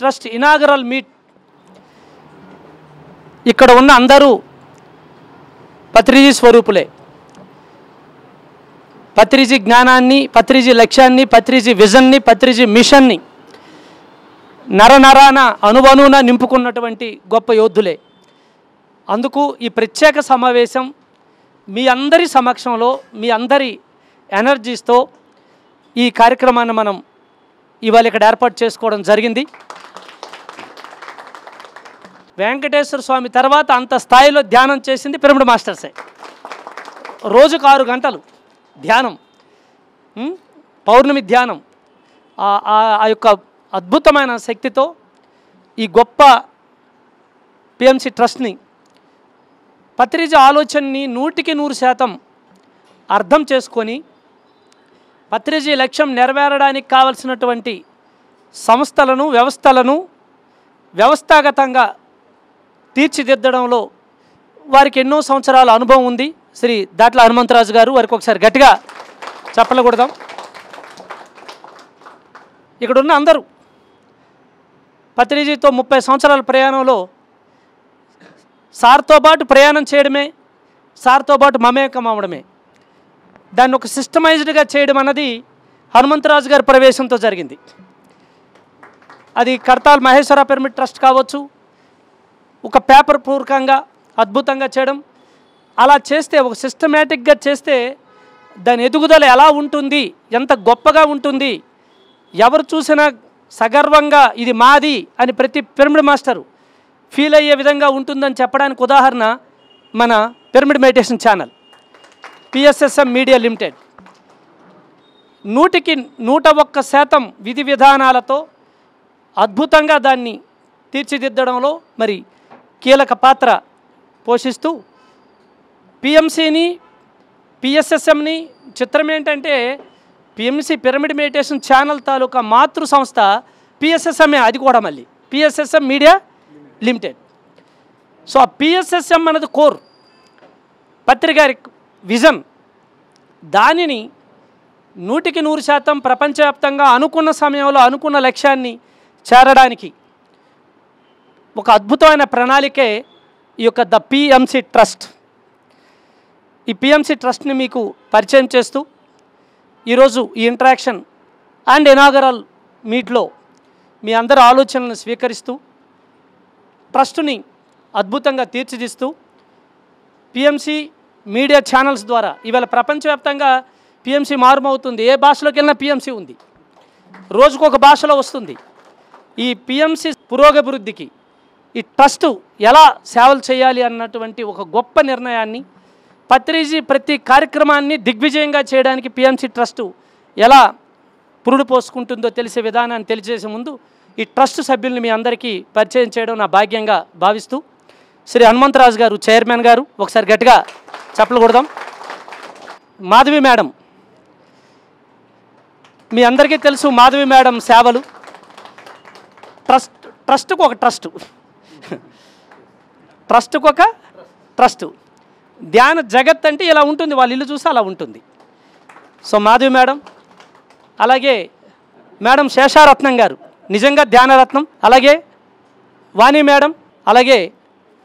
Trust inaugural meet. ఇక్కడ ఉన్న అందరూ పత్రిజీ స్వరూపులే. పత్రిజీ జ్ఞానాన్ని పత్రిజీ లక్ష్యాన్ని పత్రిజీ విజన్ని పత్రిజీ మిషన్ని నరనరాన అనువనున నింపుకున్నటువంటి గొప్ప యోధులే. అందుకు ఈ ప్రత్యేక సమావేశం మీ అందరి సమక్షంలో మీ అందరి ఎనర్జీస్తో ఈ కార్యక్రమాన్ని మనం ఇవాళ ఇక్కడ ఏర్పాటు చేసుకోవడం జరిగింది. వెంకటేశ్వర స్వామి తర్వాత అంత స్థాయిలో ధ్యానం చేసింది పిరమిడ్ మాస్టర్సే. రోజుకు ఆరు గంటలు ధ్యానం పౌర్ణమి ధ్యానం. ఆ- ఆ- ఆ యొక్క అద్భుతమైన శక్తితో ఈ గొప్ప పిఎంసి ట్రస్ట్ని పత్రిజ ఆలోచనని నూటికి నూరు శాతం అర్థం చేసుకొని పత్రిజీ లక్ష్యం నెరవేరడానికి కావలసినటువంటి సంస్థలను వ్యవస్థలను వ్యవస్థాగతంగా తీర్చిదిద్దడంలో వారికి ఎన్నో సంవత్సరాల అనుభవం ఉంది. శ్రీ దాట్ల హనుమంతరాజు గారు వారికి ఒకసారి గట్టిగా చెప్పలకూడదాం ఇక్కడున్న అందరూ పత్రిజీతో ముప్పై సంవత్సరాల ప్రయాణంలో సార్తో పాటు ప్రయాణం చేయడమే సార్తో పాటు మమేకం అవ్వడమే. దాన్ని ఒక సిస్టమైజ్డ్గా చేయడం అన్నది హనుమంతరాజు గారి ప్రవేశంతో జరిగింది. అది కర్తాల్ మహేశ్వర పిరమిడ్ ట్రస్ట్ కావచ్చు ఒక పేపర్ పూర్వకంగా అద్భుతంగా చేయడం అలా చేస్తే ఒక సిస్టమేటిక్గా చేస్తే దాని ఎదుగుదల ఎలా ఉంటుంది ఎంత గొప్పగా ఉంటుంది ఎవరు చూసినా సగర్వంగా ఇది మాది అని ప్రతి పిరమిడ్ మాస్టరు ఫీల్ అయ్యే విధంగా ఉంటుందని చెప్పడానికి ఉదాహరణ మన pyramid meditation channel PSSM media limited నూటికి నూట ఒక్క శాతం విధి విధానాలతో అద్భుతంగా దాన్ని తీర్చిదిద్దడంలో మరి కీలక పాత్ర పోషిస్తూ పిఎంసిని పిఎస్ఎస్ఎంని చిత్రం ఏంటంటే పిఎంసి పిరమిడ్ మెడిటేషన్ ఛానల్ తాలూకా మాతృ సంస్థ పిఎస్ఎస్ఎంఏ అది కూడా మళ్ళీ. PSSM media limited. సో ఆ పిఎస్ఎస్ఎం అన్నది కోర్. పత్రికారి విజన్. దానిని నూటికి నూరు శాతం ప్రపంచవ్యాప్తంగా అనుకున్న సమయంలో అనుకున్న లక్ష్యాన్ని చేరడానికి ఒక అద్భుతమైన ప్రణాళికే ఈ యొక్క ద పిఎంసి ట్రస్ట్. ఈ పిఎంసి ట్రస్ట్ని మీకు పరిచయం చేస్తూ ఈరోజు ఈ ఇంటరాక్షన్ అండ్ ఎనాగరల్ మీట్లో మీ అందరి ఆలోచనలను స్వీకరిస్తూ ట్రస్ట్ని అద్భుతంగా తీర్చిదిస్తూ పిఎంసి మీడియా ఛానల్స్ ద్వారా ఇవాళ ప్రపంచవ్యాప్తంగా పిఎంసి మారుమవుతుంది. ఏ భాషలోకి వెళ్ళినా పిఎంసి ఉంది. రోజుకు ఒక భాషలో వస్తుంది. ఈ పిఎంసి పురోగభివృద్ధికి ఈ ట్రస్ట్ ఎలా సేవలు చేయాలి అన్నటువంటి ఒక గొప్ప నిర్ణయాన్ని పత్రిజీ ప్రతి కార్యక్రమాన్ని దిగ్విజయంగా చేయడానికి పిఎంసి ట్రస్టు ఎలా పురుడు పోసుకుంటుందో తెలిసే విధానాన్ని తెలియజేసే ముందు ఈ ట్రస్ట్ సభ్యుల్ని మీ అందరికీ పరిచయం చేయడం నా భాగ్యంగా భావిస్తూ శ్రీ హనుమంతరాజు గారు చైర్మన్ గారు ఒకసారి గట్టిగా చెప్పలు కొడదాం. మాధవి మేడం మీ అందరికీ తెలుసు మాధవి మేడం సేవలు. ట్రస్ట్ ట్రస్ట్కు ఒక ట్రస్ట్. ట్రస్ట్కు ఒక ట్రస్ట్. ధ్యాన జగత్ అంటే ఇలా ఉంటుంది వాళ్ళ ఇల్లు చూస్తే అలా ఉంటుంది. సో మాధవి మేడం అలాగే మేడం శేషారత్నం గారు నిజంగా ధ్యానరత్నం అలాగే వాణి మేడం అలాగే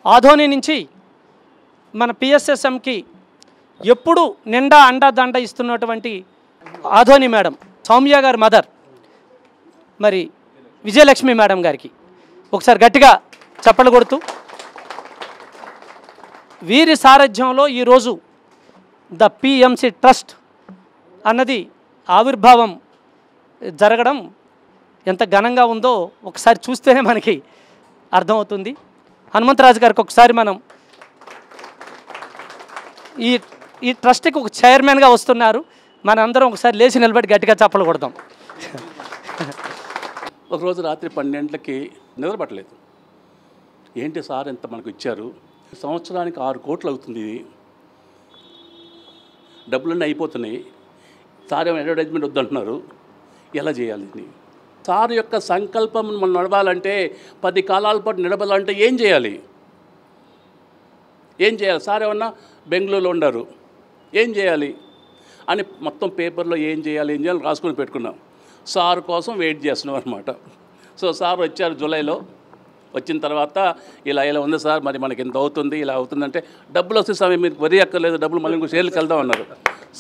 ఆధోని నుంచి మన పిఎస్ఎస్ఎంకి ఎప్పుడు నిండా అండా దండ ఇస్తున్నటువంటి ఆధోని మేడం సౌమ్య గారి మదర్ మరి విజయలక్ష్మి మేడం గారికి. ఒకసారి గట్టిగా చప్పలు కొడుతూ వీరి సారథ్యంలో ఈరోజు ద పిఎంసి ట్రస్ట్ అన్నది ఆవిర్భావం జరగడం ఎంత ఘనంగా ఉందో ఒకసారి చూస్తేనే మనకి అర్థమవుతుంది. హనుమంతరాజు గారికి ఒకసారి మనం ఈ ఈ ట్రస్ట్కి ఒక చైర్మన్గా వస్తున్నారు. మనందరం ఒకసారి లేచి నిలబడి గట్టిగా చప్పలు కొడదాం. ఒకరోజు రాత్రి పన్నెండులకి నిద్రపట్టలేదు. ఏంటి సార్ ఎంత మనకు ఇచ్చారు? సంవత్సరానికి ఆరు కోట్లు అవుతుంది ఇది. డబ్బులన్నీ అయిపోతున్నాయి. సార్ ఏమైనా అడ్వర్టైజ్మెంట్ వద్దంటున్నారు. ఎలా చేయాలి ఇది? సార్ యొక్క సంకల్పం మనం నడవాలంటే పది కాలాల పాటు నడవాలంటే ఏం చేయాలి? ఏం చేయాలి? సార్ ఏమన్నా బెంగళూరులో ఉన్నారు ఏం చేయాలి? అని మొత్తం పేపర్లో ఏం చేయాలి ఏం చేయాలి రాసుకొని పెట్టుకున్నాం. సార్ కోసం వెయిట్ చేస్తున్నాం అనమాట సో సార్ వచ్చారు జూలైలో. వచ్చిన తర్వాత ఇలా ఇలా ఉంది సార్ మరి మనకి ఇంత అవుతుంది ఇలా అవుతుందంటే డబ్బులు వస్తే సార్ మీరు వరి అక్కర్లేదు డబ్బులు మళ్ళీ ఇంకో షేర్లకు వెళ్దాం అన్నారు.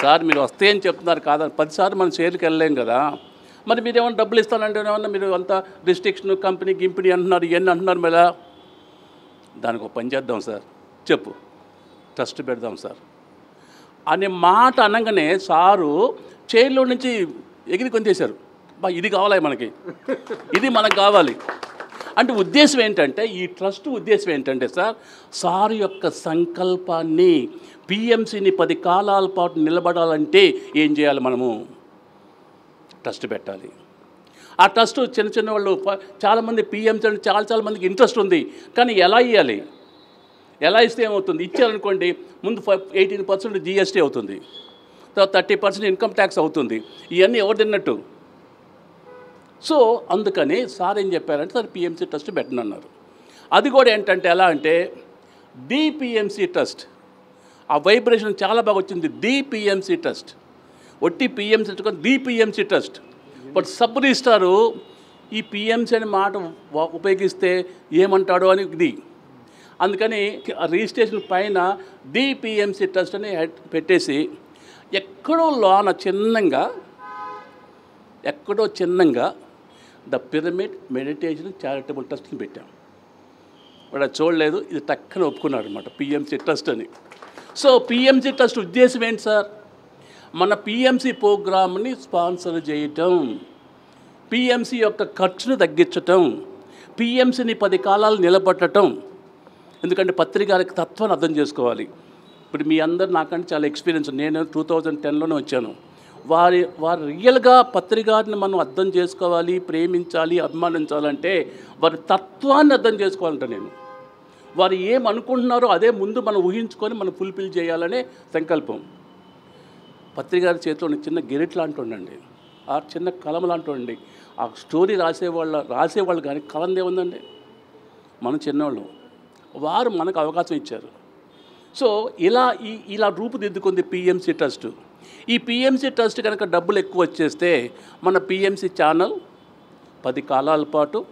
సార్ మీరు వస్తే అని చెప్తున్నారు కాదని పదిసార్లు మనం షేర్లకు వెళ్ళలేం కదా. మరి మీరు ఏమైనా డబ్బులు ఇస్తానంటే ఏమన్నా మీరు అంత రిస్ట్రిక్షన్ కంపెనీ గింపిణీ అంటున్నారు ఇవన్నీ అంటున్నారు మళ్ళా? దానికి ఒక పని చేద్దాం సార్. చెప్పు. ట్రస్ట్ పెడదాం సార్. అనే మాట అనగానే సారు చైర్లో నుంచి ఎగిరి కొందేశారు బా ఇది కావాలి మనకి? ఇది మనకు కావాలి. అంటే ఉద్దేశం ఏంటంటే ఈ ట్రస్ట్ ఉద్దేశం ఏంటంటే సార్ సార్ యొక్క సంకల్పాన్ని పిఎంసిని పది కాలాల పాటు నిలబడాలంటే ఏం చేయాలి మనము? ట్రస్ట్ పెట్టాలి. ఆ ట్రస్ట్ చిన్న చిన్న వాళ్ళు చాలామంది పిఎంసీ అంటే చాలా చాలా మందికి ఇంట్రెస్ట్ ఉంది కానీ ఎలా ఇవ్వాలి ఎలా ఇస్తే ఏమవుతుంది? ఇచ్చారనుకోండి ముందు ఎయిటీన్ పర్సెంట్ జిఎస్టీ అవుతుంది తర్వాత థర్టీ పర్సెంట్ ఇన్కమ్ ట్యాక్స్ అవుతుంది ఇవన్నీ ఎవరు తిన్నట్టు? సో అందుకని సార్ ఏం చెప్పారంటే సార్ పిఎంసీ ట్రస్ట్ పెట్టనన్నారు. అది కూడా ఏంటంటే ఎలా అంటే డిపిఎంసీ ట్రస్ట్ ఆ వైబ్రేషన్ చాలా బాగా వచ్చింది. డిపిఎంసీ ట్రస్ట్ ఒట్టి PMC DPMC trust but sub registrar ఈ పిఎంసీ అనే మాట ఉపయోగిస్తే ఏమంటాడో అని ఇది. అందుకని ఆ రిజిస్ట్రేషన్ పైన డిపిఎంసీ ట్రస్ట్ అని పెట్టేసి ఎక్కడో లోన చిన్నంగా ఎక్కడో చిన్నంగా ద పిరమిడ్ మెడిటేషన్ చారిటబుల్ ట్రస్ట్ని పెట్టాం. వాడు అది చూడలేదు ఇది టక్కన ఒప్పుకున్నాడు అనమాట పిఎంసీ ట్రస్ట్ అని. సో పిఎంసీ ట్రస్ట్ ఉద్దేశం ఏంటి సార్? మన పిఎంసీ ప్రోగ్రామ్ని స్పాన్సర్ చేయటం పిఎంసీ యొక్క ఖర్చును తగ్గించటం పిఎంసీని పది కాలాలు నిలబట్టడం ఎందుకంటే పత్రికారికి తత్వాన్ని అర్థం చేసుకోవాలి. ఇప్పుడు మీ అందరు నాకంటే చాలా ఎక్స్పీరియన్స్ నేను టూ థౌజండ్ టెన్లోనే వచ్చాను. వారి వారు రియల్గా పత్రికారిని మనం అర్థం చేసుకోవాలి ప్రేమించాలి అభిమానించాలంటే వారి తత్వాన్ని అర్థం చేసుకోవాలంట నేను. వారు ఏం అనుకుంటున్నారో అదే ముందు మనం ఊహించుకొని మనం ఫుల్ఫిల్ చేయాలనే సంకల్పం. పత్రికారి చేతిలో చిన్న గెరిట్ లాంటి ఉండండి ఆ చిన్న కలం లాంటి ఉండండి ఆ స్టోరీ రాసేవాళ్ళ రాసేవాళ్ళు కానీ కలం ఏముందండి? మనం చిన్నవాళ్ళం. వారు మనకు అవకాశం ఇచ్చారు. సో ఇలా ఈ ఇలా రూపుదిద్దుకుంది పిఎంసి ట్రస్ట్ ఈ పిఎంసి ట్రస్ట్ కనుక డబ్బులు ఎక్కువ వచ్చేస్తే మన పిఎంసి ఛానల్ పది కాలాల పాటు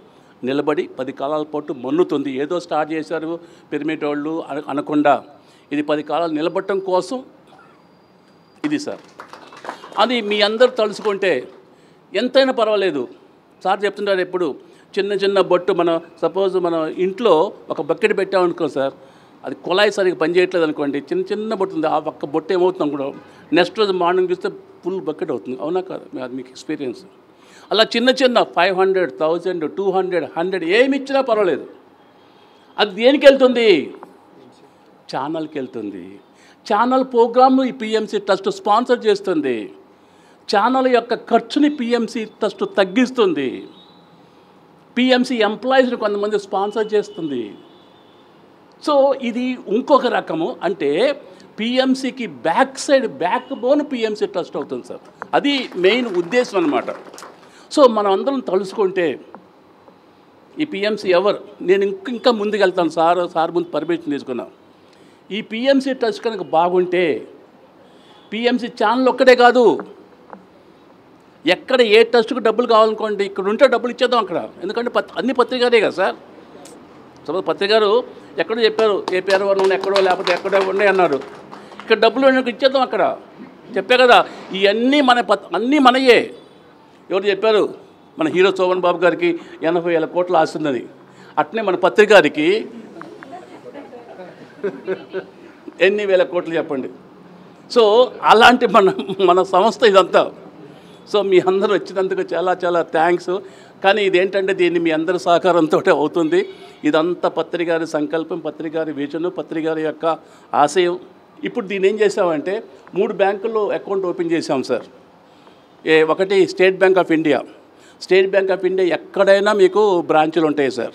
నిలబడి పది కాలాల పాటు మన్నుతుంది. ఏదో స్టార్ట్ చేశారు పిరమిడ్ వాళ్ళు అన- అనకుండా. ఇది పది కాలాలు నిలబడటం కోసం ఇది సార్. అది మీ అందరు తలుచుకుంటే ఎంతైనా పర్వాలేదు. సార్ చెప్తుంటారు ఎప్పుడు చిన్న చిన్న బొట్టు మనం సపోజ్ మనం ఇంట్లో ఒక బకెట్ పెట్టామనుకో సార్ అది కుళాయి సరిగ్గా పనిచేయట్లేదు అనుకోండి చిన్న చిన్న బొట్టు ఉంది ఆ ఒక్క బొట్టు ఏమవుతుంది అనుకో నెక్స్ట్ రోజు మార్నింగ్ చూస్తే ఫుల్ బకెట్ అవుతుంది. అవునా కాదు? అది మీకు ఎక్స్పీరియన్స్. అలా చిన్న చిన్న five hundred thousand two hundred hundred ఏమి ఇచ్చినా పర్వాలేదు. అది దేనికి వెళ్తుంది? ఛానల్కి వెళ్తుంది. ఛానల్ ప్రోగ్రామ్ ఈ పిఎంసి ట్రస్ట్ స్పాన్సర్ చేస్తుంది. ఛానల్ యొక్క ఖర్చుని పిఎంసి ట్రస్ట్ తగ్గిస్తుంది. పిఎంసి ఎంప్లాయీస్ని కొంతమంది స్పాన్సర్ చేస్తుంది. సో ఇది ఇంకొక రకము అంటే పిఎంసికి back side backbone PMC trust అవుతుంది సార్. అది మెయిన్ ఉద్దేశం అనమాట సో మనం అందరం తలుసుకుంటే ఈ పిఎంసి ఎవరు? నేను ఇంక ఇంకా ముందుకెళ్తాను సార్ సార్ ముందు పర్మిషన్ తీసుకున్నాను ఈ పిఎంసి ట్రస్ట్ కనుక బాగుంటే పిఎంసి ఛానల్ ఒక్కటే కాదు. ఎక్కడ ఏ ట్రస్ట్కి డబ్బులు కావాలనుకోండి ఇక్కడ ఉంటే డబ్బులు ఇచ్చేద్దాం అక్కడ. ఎందుకంటే పత్ అన్ని పత్రికలే కదా సార్. సపోజ్ పత్రికారు ఎక్కడో చెప్పారు ఏపీఆర్ వన్ ఎక్కడో లేకపోతే ఎక్కడో ఉన్నాయి అన్నారు. ఇక్కడ డబ్బులు ఇచ్చేద్దాం అక్కడ. చెప్పే కదా ఇవన్నీ మన పత్ అన్నీ మనయే. ఎవరు చెప్పారు? మన హీరో శోభన్ బాబు గారికి ఎనభై వేల కోట్లు ఆస్తుందని అట్నే మన పత్రికారికి ఎన్ని వేల కోట్లు చెప్పండి. సో అలాంటి మన మన సంస్థ ఇదంతా. సో మీ అందరూ వచ్చినందుకు చాలా చాలా థ్యాంక్స్ కానీ ఇదేంటంటే దీన్ని మీ అందరి సహకారంతో అవుతుంది. ఇదంతా పత్రికారి సంకల్పం పత్రికారి విజన్ పత్రికారి యొక్క ఆశయం. ఇప్పుడు దీన్ని ఏం చేసామంటే మూడు బ్యాంకుల్లో అకౌంట్ ఓపెన్ చేసాం సార్. ఏ ఒకటి State Bank of India. State Bank of India ఎక్కడైనా మీకు బ్రాంచులు ఉంటాయి సార్.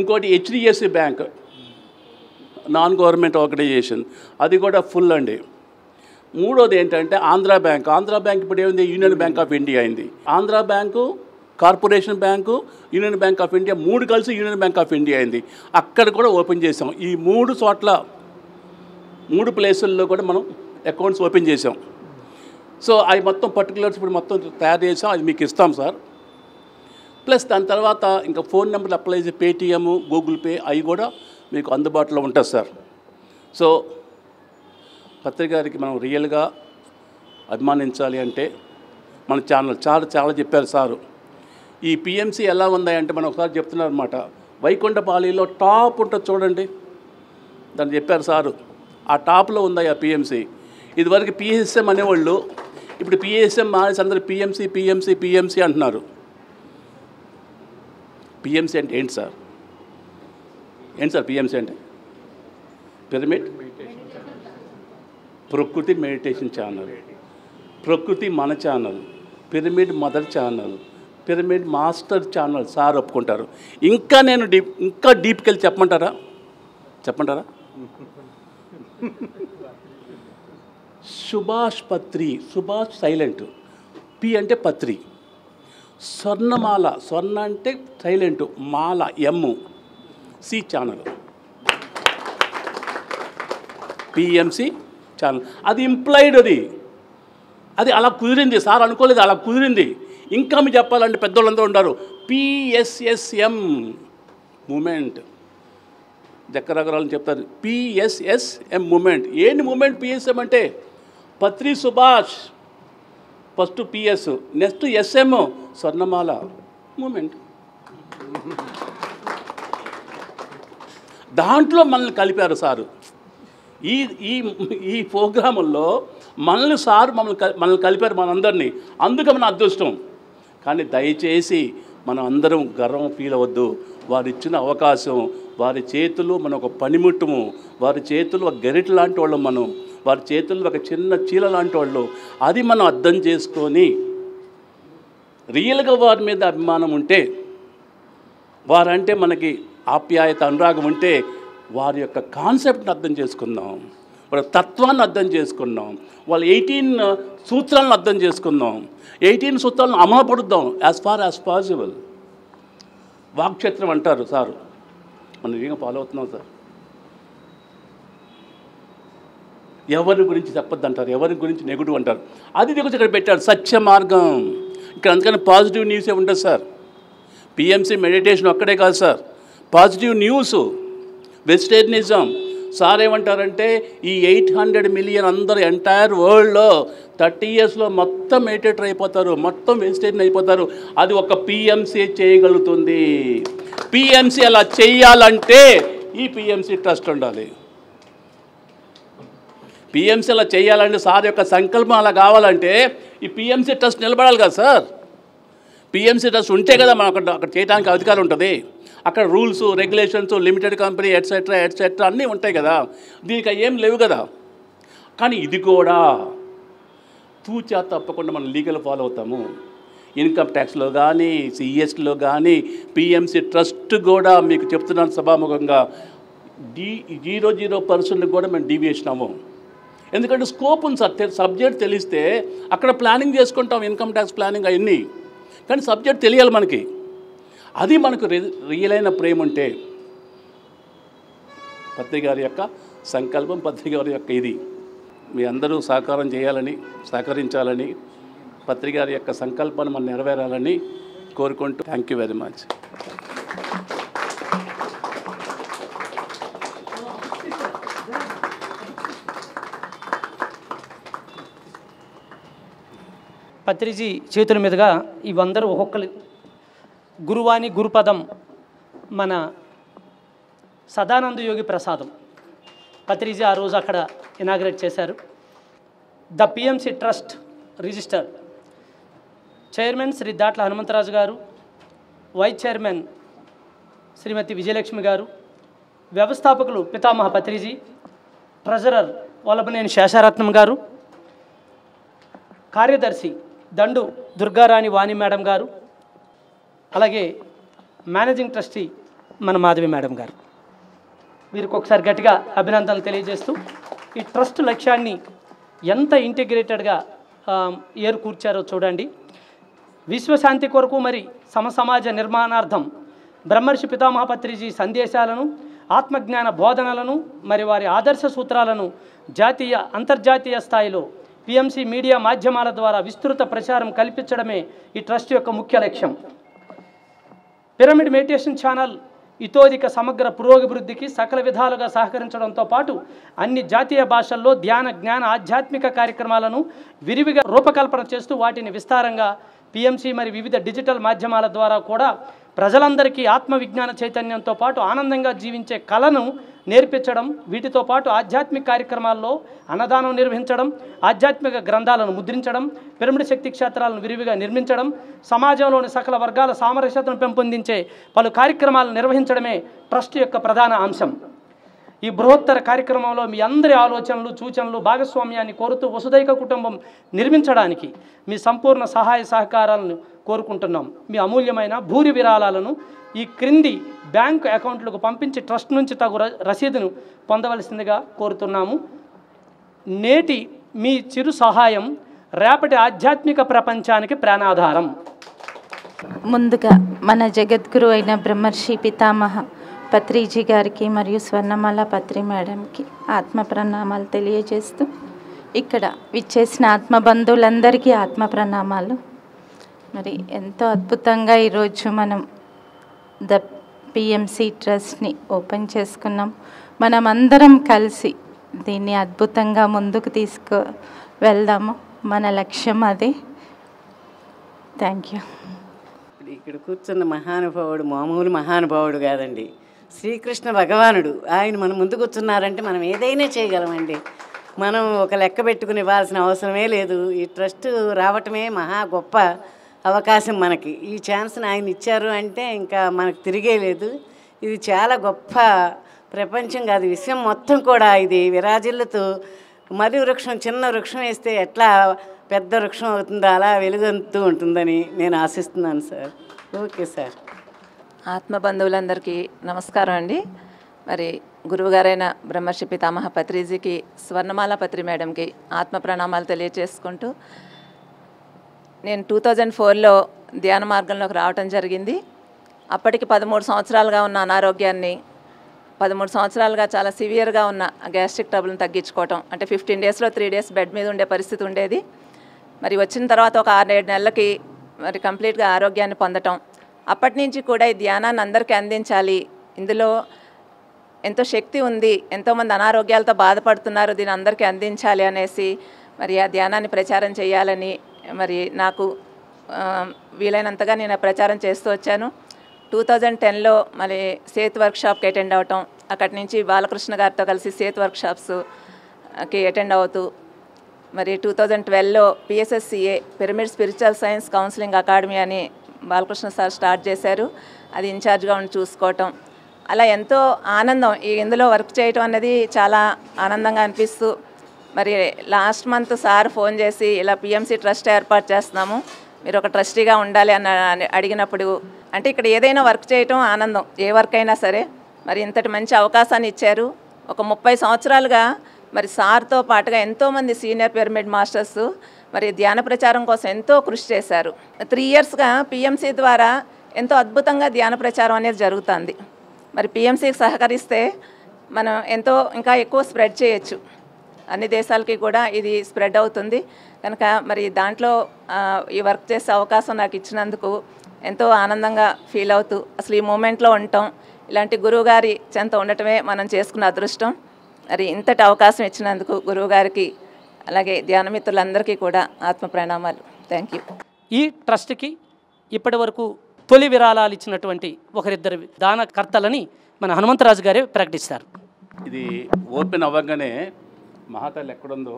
ఇంకోటి HDFC bank. Non government organisation. అది కూడా ఫుల్ అండి. మూడోది ఏంటంటే ఆంధ్రా బ్యాంక్. ఆంధ్రా బ్యాంక్ ఇప్పుడు ఏమైంది? యూనియన్ బ్యాంక్ ఆఫ్ ఇండియా అయింది. Andhra bank corporation bank union bank of India మూడు కలిసి యూనియన్ బ్యాంక్ ఆఫ్ ఇండియా అయింది. అక్కడ కూడా ఓపెన్ చేసాం. ఈ మూడు చోట్ల మూడు ప్లేసుల్లో కూడా మనం అకౌంట్స్ ఓపెన్ చేసాం. సో అవి మొత్తం పర్టికులర్స్ ఇప్పుడు మొత్తం తయారు చేసాం. అది మీకు ఇస్తాం సార్. ప్లస్ దాని తర్వాత ఇంకా ఫోన్ నెంబర్ అప్లై చేసి పేటిఎమ్ గూగుల్ పే అవి కూడా మీకు అందుబాటులో ఉంటుంది సార్. సో పత్రికారికి మనం రియల్గా అభిమానించాలి అంటే మన ఛానల్ చాలా చాలా చెప్పారు సారు. ఈ పిఎంసి ఎలా ఉంది అంటే మనం ఒకసారి చెప్తున్నారు అనమాట వైకుంఠపాళిలో టాప్ ఉంటుంది చూడండి. దాన్ని చెప్పారు సారు. ఆ టాప్లో ఉంది ఆ పిఎంసీ? ఇదివరకు పిఎస్ఎం అనేవాళ్ళు ఇప్పుడు పిఎస్ఎం మానేసి అందరూ పిఎంసీ పిఎంసి పిఎంసీ అంటున్నారు. పిఎంసి అంటే ఏంటి సార్? ఏంటి సార్ పిఎంసీ అంటే? పిరమిడ్? ప్రకృతి మెడిటేషన్ ఛానల్ ప్రకృతి మన channel pyramid mother channel pyramid master channel sir ఒప్పుకుంటారు. ఇంకా నేను డీప్ ఇంకా డీప్కి వెళ్ళి చెప్పమంటారా? చెప్పమంటారా? సుభాష్ పత్రి సుభాష్ సైలెంట్. పి అంటే పత్రి. స్వర్ణమాల స్వర్ణ అంటే silent. Mala M C channel. PMC channel అది ఇంప్లాయిడ్ అది. అది అలా కుదిరింది. సార్ అనుకోలేదు అలా కుదిరింది. ఇంకా మీ చెప్పాలంటే పెద్దోళ్ళందరూ ఉంటారు. పిఎస్ఎస్ఎం మూమెంట్ జక్కరగరాలని చెప్తారు. పిఎస్ఎస్ఎం మూమెంట్ ఏంటి మూమెంట్ పిఎస్ఎం అంటే? Patri Subhash. First PS next SM Swarnamala movement దాంట్లో మనల్ని కలిపారు సారు. ఈ ఈ ఈ ప్రోగ్రాముల్లో మనల్ని సార్ మమ్మల్ని మనల్ని కలిపారు మనందరినీ. అందుకే మన అదృష్టం. కానీ దయచేసి మనం అందరం గర్వం ఫీల్ అవ్వద్దు. వారు ఇచ్చిన అవకాశం వారి చేతులు మన ఒక పనిముట్టుము. వారి చేతులు ఒక గెరిట్ లాంటి వాళ్ళం మనం. వారి చేతులు ఒక చిన్న చీల లాంటి వాళ్ళు. అది మనం అర్థం చేసుకొని రియల్గా వారి మీద అభిమానం ఉంటే వారంటే మనకి ఆప్యాయత అనురాగం ఉంటే వారి యొక్క కాన్సెప్ట్ని అర్థం చేసుకుందాం. వాళ్ళ తత్వాన్ని అర్థం చేసుకుందాం. వాళ్ళ ఎయిటీన్ సూత్రాలను అర్థం చేసుకుందాం. ఎయిటీన్ సూత్రాలను అమలుపడుద్దాం యాజ్ ఫార్ యాజ్ పాసిబుల్ వాక్క్షేత్రం అంటారు సార్. మనం ఏం ఫాలో అవుతున్నాం సార్. ఎవరి గురించి చెప్పొద్దు అంటారు. ఎవరి గురించి నెగిటివ్ అంటారు. అది దిగుచి ఇక్కడ పెట్టారు. సత్య మార్గం. ఇక్కడ అందుకని పాజిటివ్ న్యూసే ఉంటుంది సార్. పిఎంసీ మెడిటేషన్ ఒక్కడే కాదు sir. Positive news vegetarianism sir ఏమంటారంటే ఈ ఎయిట్ హండ్రెడ్ మిలియన్ అందరు ఎంటైర్ వరల్డ్లో థర్టీ ఇయర్స్లో మొత్తం మెడిటేటర్ అయిపోతారు మొత్తం వెజిటేరియన్ అయిపోతారు. అది ఒక పిఎంసీ చేయగలుగుతుంది. పిఎంసీ అలా చేయాలంటే ఈ పిఎంసీ ట్రస్ట్ ఉండాలి. పిఎంసీ అలా చేయాలంటే సార్ యొక్క సంకల్పం అలా కావాలంటే ఈ పిఎంసీ ట్రస్ట్ నిలబడాలి కదా సార్. పిఎంసీ ట్రస్ట్ ఉంటే కదా మనం అక్కడ అక్కడ చేయడానికి అధికారం ఉంటుంది. అక్కడ rules regulations limited company etcetera etcetera అన్నీ ఉంటాయి కదా. దీనికి ఏం లేవు కదా. కానీ ఇది కూడా తూచా తప్పకుండా మనం లీగల్ ఫాలో అవుతాము. ఇన్కమ్ ట్యాక్స్లో కానీ సిఎస్లో కానీ పిఎంసి ట్రస్ట్ కూడా మీకు చెప్తున్నాను సభాముఖంగా. డీ జీరో జీరో పర్సెంట్ కూడా మేము డీవియేషన్ ఎందుకంటే స్కోప్ ఉంది సార్ సబ్జెక్ట్ తెలిస్తే అక్కడ ప్లానింగ్ చేసుకుంటాం ఇన్కమ్ ట్యాక్స్ ప్లానింగ్ అవన్నీ. కానీ సబ్జెక్ట్ తెలియాలి మనకి. అది మనకు రి- రియల్ అయిన ప్రేమ ఉంటే పత్రికారి యొక్క సంకల్పం పత్రికారి యొక్క ఇది. మీ అందరూ సహకారం చేయాలని సహకరించాలని పత్రికారి యొక్క సంకల్పాన్ని మనం నెరవేరాలని కోరుకుంటూ thank you very much Patriji చేతుల మీదుగా ఇవందరూ ఒక్కొక్కరు గురువాణి గురుపదం మన సదానంద యోగి ప్రసాదం. పత్రిజీ ఆ రోజు అక్కడ ఇనాగ్రేట్ చేశారు. The PMC trust register chairman Shri Datla Hanumantharaju గారు వైస్ చైర్మన్ శ్రీమతి విజయలక్ష్మి గారు వ్యవస్థాపకులు పితామహ పత్రిజీ ట్రెజరర్ వల్లభనేని శేషారత్నం గారు కార్యదర్శి దండు దుర్గారాణి వాణి మేడం గారు అలాగే మేనేజింగ్ ట్రస్టీ మన మాధవి మేడం గారు. వీరికి ఒకసారి గట్టిగా అభినందనలు తెలియజేస్తూ ఈ ట్రస్ట్ లక్ష్యాన్ని ఎంత ఇంటిగ్రేటెడ్గా ఏరుకూర్చారో చూడండి. విశ్వశాంతి కొరకు మరి సమసమాజ నిర్మాణార్థం బ్రహ్మర్షి పితామహపత్రిజీ సందేశాలను ఆత్మజ్ఞాన బోధనలను మరి వారి ఆదర్శ సూత్రాలను జాతీయ అంతర్జాతీయ స్థాయిలో పిఎంసి మీడియా మాధ్యమాల ద్వారా విస్తృత ప్రచారం కల్పించడమే ఈ ట్రస్ట్ యొక్క ముఖ్య లక్ష్యం. పిరమిడ్ మెడిటేషన్ ఛానల్ ఇతోధిక సమగ్ర పురోభివృద్ధికి సకల విధాలుగా సహకరించడంతో పాటు అన్ని జాతీయ భాషల్లో ధ్యాన జ్ఞాన ఆధ్యాత్మిక కార్యక్రమాలను విరివిగా రూపకల్పన చేస్తూ వాటిని విస్తారంగా పిఎంసి మరి వివిధ డిజిటల్ మాధ్యమాల ద్వారా కూడా ప్రజలందరికీ ఆత్మవిజ్ఞాన చైతన్యంతో పాటు ఆనందంగా జీవించే కళను నేర్పించడం వీటితో పాటు ఆధ్యాత్మిక కార్యక్రమాల్లో అన్నదానం నిర్వహించడం ఆధ్యాత్మిక గ్రంథాలను ముద్రించడం పిరమిడ్ శక్తి క్షేత్రాలను విరివిగా నిర్మించడం సమాజంలోని సకల వర్గాల సామరస్యతను పెంపొందించే పలు కార్యక్రమాలను నిర్వహించడమే ట్రస్ట్ యొక్క ప్రధాన అంశం. ఈ బృహత్తర కార్యక్రమంలో మీ అందరి ఆలోచనలు సూచనలు భాగస్వామ్యాన్ని కోరుతూ వసుదైక కుటుంబం నిర్మించడానికి మీ సంపూర్ణ సహాయ సహకారాలను కోరుకుంటున్నాం. మీ అమూల్యమైన భూరి విరాళాలను ఈ క్రింది బ్యాంకు అకౌంట్లకు పంపించి ట్రస్ట్ నుంచి తగు ర- రసీదును పొందవలసిందిగా కోరుతున్నాము. నేటి మీ చిరు సహాయం రేపటి ఆధ్యాత్మిక ప్రపంచానికి ప్రాణాధారం. ముందుగా మన జగద్గురు అయిన బ్రహ్మర్షి పితామహ పత్రిజీ గారికి మరియు స్వర్ణమాల పత్రి మేడంకి ఆత్మ ప్రణామాలు తెలియజేస్తూ ఇక్కడ విచ్చేసిన ఆత్మ బంధువులందరికీ ఆత్మ ప్రణామాలు. మరి ఎంతో అద్భుతంగా ఈరోజు మనం ద పిఎంసి ట్రస్ట్ని ఓపెన్ చేసుకున్నాం. మనం అందరం కలిసి దీన్ని అద్భుతంగా ముందుకు తీసుకు వెళ్దాము. మన లక్ష్యం అది. Thank you. ఇక్కడ కూర్చున్న మహానుభావుడు మామూలు మహానుభావుడు కాదండి. శ్రీకృష్ణ భగవానుడు. ఆయన మన ముందు కూర్చున్నారంటే మనం ఏదైనా చేయగలమండి. మనం ఒక లెక్క పెట్టుకుని ఇవ్వాల్సిన అవసరమే లేదు. ఈ ట్రస్ట్ రావటమే మహా గొప్ప అవకాశం మనకి. ఈ ఛాన్స్ని ఆయన ఇచ్చారు అంటే ఇంకా మనకు తిరిగే లేదు. ఇది చాలా గొప్ప ప్రపంచం కాదు. విశ్వం మొత్తం కూడా ఇది విరాజిల్లుతూ మరి వృక్షం చిన్న వృక్షం వేస్తే ఎట్లా పెద్ద వృక్షం అవుతుందో అలా వెలుగొందుతూ ఉంటుందని నేను ఆశిస్తున్నాను సార్. Okay sir. ఆత్మ బంధువులందరికీ నమస్కారం అండి. మరి గురువుగారైన బ్రహ్మర్షి పితామహ పత్రిజీకి స్వర్ణమాల పత్రి మేడంకి ఆత్మ ప్రణామాలు తెలియజేసుకుంటూ నేను టూ థౌజండ్ ఫోర్లో ధ్యాన మార్గంలోకి రావటం జరిగింది. అప్పటికి పదమూడు సంవత్సరాలుగా ఉన్న అనారోగ్యాన్ని పదమూడు సంవత్సరాలుగా చాలా సివియర్గా ఉన్న గ్యాస్ట్రిక్ ట్రబుల్ని తగ్గించుకోవటం అంటే ఫిఫ్టీన్ డేస్లో త్రీ డేస్ బెడ్ మీద ఉండే పరిస్థితి ఉండేది. మరి వచ్చిన తర్వాత ఒక ఆరు ఏడు నెలలకి మరి కంప్లీట్గా ఆరోగ్యాన్ని పొందటం అప్పటి నుంచి కూడా ఈ ధ్యానాన్ని అందరికీ అందించాలి. ఇందులో ఎంతో శక్తి ఉంది ఎంతోమంది అనారోగ్యాలతో బాధపడుతున్నారు దీని అందరికీ అందించాలి అనేసి మరి ఆ ధ్యానాన్ని ప్రచారం చేయాలని మరి నాకు వీలైనంతగా నేను ఆ ప్రచారం చేస్తూ వచ్చాను. టూ థౌజండ్ టెన్లో మరి సేత్ వర్క్షాప్కి అటెండ్ అవటం అక్కడి నుంచి బాలకృష్ణ గారితో కలిసి సేత్ వర్క్షాప్స్కి అటెండ్ అవుతూ మరి two thousand ట్వెల్వ్లో PSSCA pyramid spiritual science counselling academy అని బాలకృష్ణ సార్ స్టార్ట్ చేశారు. అది ఇన్ఛార్జ్గా ఉండి చూసుకోవటం. అలా ఎంతో ఆనందం. ఈ ఇందులో వర్క్ చేయటం అనేది చాలా ఆనందంగా అనిపిస్తూ మరి లాస్ట్ మంత్ సార్ ఫోన్ చేసి ఇలా పిఎంసీ ట్రస్ట్ ఏర్పాటు చేస్తున్నాము. మీరు ఒక ట్రస్టీగా ఉండాలి అని అని అడిగినప్పుడు అంటే ఇక్కడ ఏదైనా వర్క్ చేయటం ఆనందం. ఏ వర్క్ అయినా సరే మరి ఇంతటి మంచి అవకాశాన్ని ఇచ్చారు. ఒక ముప్పై సంవత్సరాలుగా మరి సార్తో పాటుగా ఎంతోమంది సీనియర్ పిరమిడ్ మాస్టర్స్ మరి ధ్యాన ప్రచారం కోసం ఎంతో కృషి చేశారు. త్రీ ఇయర్స్గా పిఎంసీ ద్వారా ఎంతో అద్భుతంగా ధ్యాన ప్రచారం అనేది జరుగుతుంది. మరి పిఎంసీకి సహకరిస్తే మనం ఎంతో ఇంకా ఎక్కువ స్ప్రెడ్ చేయొచ్చు. అన్ని దేశాలకి కూడా ఇది స్ప్రెడ్ అవుతుంది. కనుక మరి దాంట్లో ఈ వర్క్ చేసే అవకాశం నాకు ఇచ్చినందుకు ఎంతో ఆనందంగా ఫీల్ అవుతూ అసలు ఈ మూమెంట్లో ఉండటం ఇలాంటి గురువుగారి చెంత ఉండటమే మనం చేసుకున్న అదృష్టం. మరి ఇంతటి అవకాశం ఇచ్చినందుకు గురువుగారికి అలాగే ధ్యానమిత్రులందరికీ కూడా ఆత్మ ప్రణామాలు. థ్యాంక్ యూ ఈ ట్రస్ట్కి ఇప్పటి వరకు తొలి విరాళాలు ఇచ్చినటువంటి ఒకరిద్దరు దానకర్తలని మన హనుమంతరాజు గారే ప్రకటిస్తారు. ఇది ఓపెన్ అవ్వగానే మహాతల్లి ఎక్కడుందో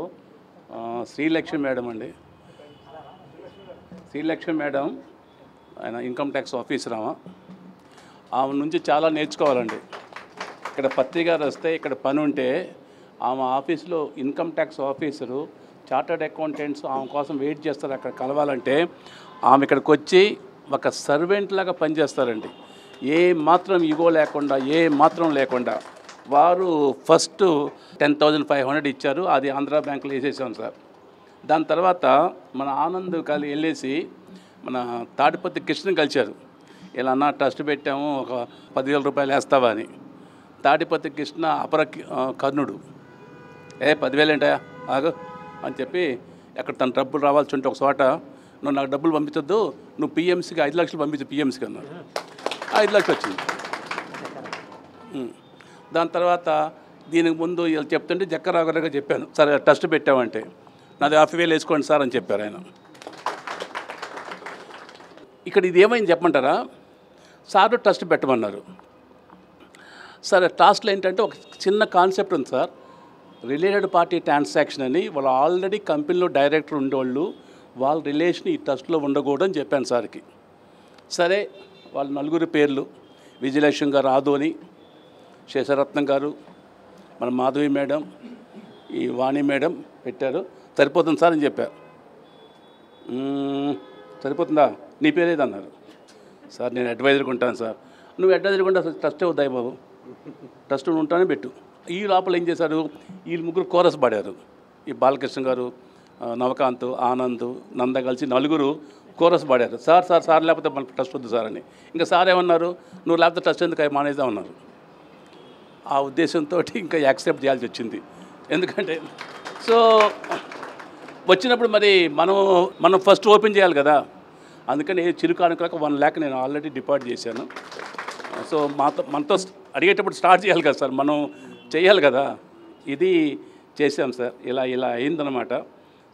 శ్రీలక్ష్మి మేడం అండి. శ్రీలక్ష్మి మేడం ఆయన ఇన్కమ్ ట్యాక్స్ ఆఫీసర్ ఆమె. ఆమె నుంచి చాలా నేర్చుకోవాలండి. ఇక్కడ పత్రిక వస్తే ఇక్కడ పని ఉంటే ఆమె ఆఫీస్లో income tax officer chartered accountants ఆమె కోసం వెయిట్ చేస్తారు అక్కడ కలవాలంటే ఆమె ఇక్కడికి వచ్చి ఒక సర్వెంట్ లాగా పనిచేస్తారండి. ఏ మాత్రం ఇగో లేకుండా ఏ మాత్రం లేకుండా. వారు first ten thousand five hundred ఇచ్చారు అది ఆంధ్ర బ్యాంకులో వేసేసాం సార్. దాని తర్వాత మన ఆనంద్ కాలి వెళ్ళేసి మన తాడిపత్రి కృష్ణ కలిశారు. ఇలా అన్న ట్రస్ట్ పెట్టాము ఒక పదివేల రూపాయలు వేస్తావా అని. తాడిపత్రి కృష్ణ అపర కర్ణుడు. ఏ పదివేలు ఏంటయా ఆగు అని చెప్పి ఎక్కడ తన డబ్బులు రావాల్సి ఉంటే ఒక చోట నువ్వు నాకు డబ్బులు పంపించొద్దు నువ్వు పిఎంసీకి ఐదు లక్షలు పంపించు పిఎంసీకి అన్నారు ఐదు లక్షలు వచ్చింది. దాని తర్వాత దీనికి ముందు వీళ్ళు చెప్తుంటే జక్కరావు గారికి చెప్పాను సరే ట్రస్ట్ పెట్టామంటే నాది యాభై వేలు వేసుకోండి సార్ అని చెప్పారు ఆయన. ఇక్కడ ఇది ఏమైంది చెప్పమంటారా? సార్ ట్రస్ట్ పెట్టమన్నారు. సరే ట్రస్ట్లో ఏంటంటే ఒక చిన్న కాన్సెప్ట్ ఉంది సార్. రిలేటెడ్ పార్టీ ట్రాన్సాక్షన్ అని వాళ్ళు ఆల్రెడీ కంపెనీలో డైరెక్టర్ ఉండేవాళ్ళు వాళ్ళ రిలేషన్ ఈ ట్రస్ట్లో ఉండకూడదు అని చెప్పాను సార్కి. సరే వాళ్ళ నలుగురు పేర్లు విజయలక్ష్మి గారు ఆదోని శేషరత్నం గారు మన మాధవి మేడం ఈ వాణి మేడం పెట్టారు. సరిపోతుంది సార్ అని చెప్పారు సరిపోతుందా? నీ పేరేది అన్నారు? సార్ నేను అడ్వైజర్గా ఉంటాను సార్. నువ్వు అడ్వైజర్గా ఉంటా ట్రస్ట్ అవుతాయి బాబు? ట్రస్ట్ ఉంటానే పెట్టు. ఈ లోపల ఏం చేశారు? వీళ్ళు ముగ్గురు కోరస్ పాడారు. ఈ బాలకృష్ణ గారు నవకాంత్ ఆనంద్ నంద కలిసి నలుగురు కోరస్ పాడారు. సార్ సార్ సార్ లేకపోతే మనకు ట్రస్ట్ వద్దు సార్ అని. ఇంకా సార్ ఏమన్నారు? నువ్వు లేకపోతే ట్రస్ట్ ఎందుకు అవి ఉన్నారు ఆ ఉద్దేశంతో ఇంకా యాక్సెప్ట్ చేయాల్సి వచ్చింది. ఎందుకంటే సో వచ్చినప్పుడు మరి మనం మనం ఫస్ట్ ఓపెన్ చేయాలి కదా. అందుకని చిరుకానుకలకు వన్ ల్యాక్ నేను ఆల్రెడీ డిపాజిట్ చేశాను. సో మాతో మనతో అడిగేటప్పుడు స్టార్ట్ చేయాలి కదా సార్. మనం చేయాలి కదా. ఇది చేసాం సార్. ఇలా ఇలా అయిందనమాట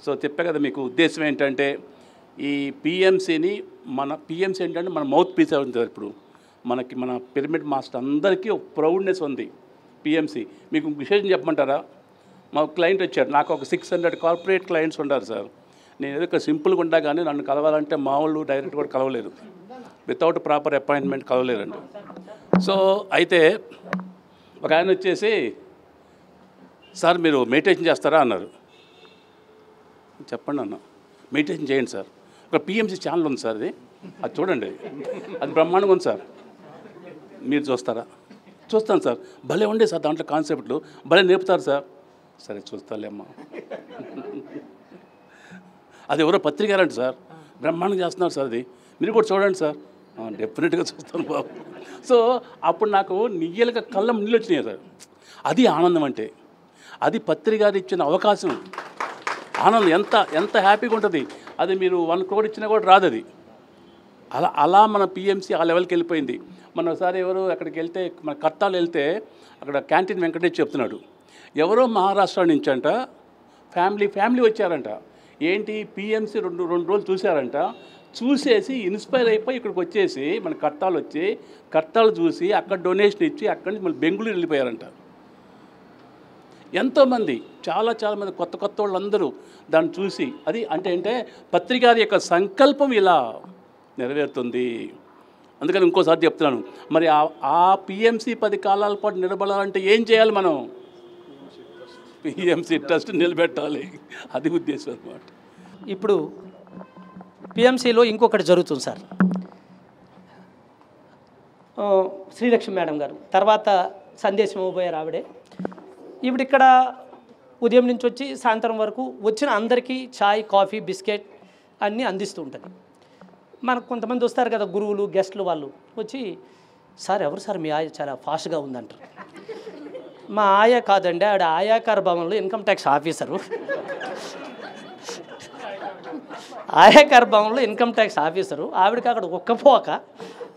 సో చెప్పే కదా మీకు ఉద్దేశం ఏంటంటే ఈ పిఎంసీని మన పిఎంసీ ఏంటంటే మన మౌత్ పీస్ అవుతుంది సార్ ఇప్పుడు. మనకి మన పిరమిడ్ మాస్టర్ అందరికీ ఒక ప్రౌడ్నెస్ ఉంది పిఎంసీ. మీకు విశేషం చెప్పమంటారా? మా క్లయింట్ వచ్చాడు. నాకు ఒక సిక్స్ హండ్రెడ్ కార్పొరేట్ క్లయింట్స్ ఉంటారు సార్. నేను ఏదో సింపుల్గా ఉండా కానీ నన్ను కలవాలంటే మామూలు డైరెక్ట్ కూడా కలవలేరు. వితౌట్ ప్రాపర్ అపాయింట్మెంట్ కలవలేరండి. సో అయితే ఒక ఆయన వచ్చేసి సార్ మీరు మెడిటేషన్ చేస్తారా? అన్నారు. చెప్పండి అన్న మెడిటేషన్ చేయండి సార్. ఒక పిఎంసీ ఛానల్ ఉంది సార్ అది. అది చూడండి. అది బ్రహ్మాండంగా ఉంది సార్. మీరు చూస్తారా? చూస్తాను సార్. భలే ఉండే సార్ దాంట్లో కాన్సెప్ట్లు. భలే నేర్పుతారు సార్. సరే చూస్తాలేమ్మా అది ఎవరో పత్రికారంట సార్. బ్రహ్మాండంగా చేస్తున్నారు సార్ అది. మీరు కూడా చూడండి సార్. డెఫినెట్గా చూస్తాను బాబు. సో అప్పుడు నాకు నియ్యలుగా కళ్ళం నీళ్ళు వచ్చినాయి సార్. అది ఆనందం అంటే. అది పత్రికారు ఇచ్చిన అవకాశం. ఆనందం. ఎంత ఎంత హ్యాపీగా ఉంటుంది. అది మీరు వన్ క్రోడ్ ఇచ్చినా కూడా రాదు అది. అలా అలా మన పిఎంసీ ఆ లెవెల్కి వెళ్ళిపోయింది. మన ఒకసారి ఎవరు అక్కడికి వెళ్తే మన కర్తాలు వెళ్తే అక్కడ క్యాంటీన్ వెంకటేష్ చెప్తున్నాడు. ఎవరో మహారాష్ట్ర నుంచి అంట ఫ్యామిలీ ఫ్యామిలీ వచ్చారంట. ఏంటి పిఎంసీ రెండు రెండు రోజులు చూశారంట. చూసేసి ఇన్స్పైర్ అయిపోయి ఇక్కడికి వచ్చేసి మన కట్టాలు వచ్చి కట్టాలు చూసి అక్కడ డొనేషన్ ఇచ్చి అక్కడి నుంచి మళ్ళీ బెంగళూరు వెళ్ళిపోయారంట. ఎంతోమంది చాలా చాలామంది కొత్త కొత్త వాళ్ళందరూ దాన్ని చూసి అది అంటే అంటే పత్రికారి యొక్క సంకల్పం ఇలా నెరవేరుతుంది. అందుకని ఇంకోసారి చెప్తున్నాను మరి ఆ- ఆ పిఎంసి పది కాలాల పాటు నిలబడాలంటే ఏం చేయాలి మనం? పిఎంసి ట్రస్ట్ నిలబెట్టాలి. అది ఉద్దేశం అనమాట ఇప్పుడు పిఎంసిలో ఇంకొకటి జరుగుతుంది సార్. శ్రీలక్ష్మి మేడం గారు తర్వాత సందేశం ఇవ్వబోయారు ఆవిడే. ఇప్పుడు ఇక్కడ ఉదయం నుంచి వచ్చి సాయంత్రం వరకు వచ్చిన అందరికీ చాయ్ కాఫీ బిస్కెట్ అన్నీ అందిస్తూ ఉంటుంది. మనకు కొంతమంది వస్తారు కదా గురువులు గెస్టులు వాళ్ళు వచ్చి సార్ ఎవరు సార్ మీ ఆయ చాలా ఫాస్ట్గా ఉందంటారు? మా ఆయా కాదండి ఆవిడ ఆయాకార భవన్లో ఇన్కమ్ ట్యాక్స్ ఆఫీసరు. ఆయాకార భవన్లో ఇన్కమ్ ట్యాక్స్ ఆఫీసరు ఆవిడకి అక్కడ ఒక్కపోక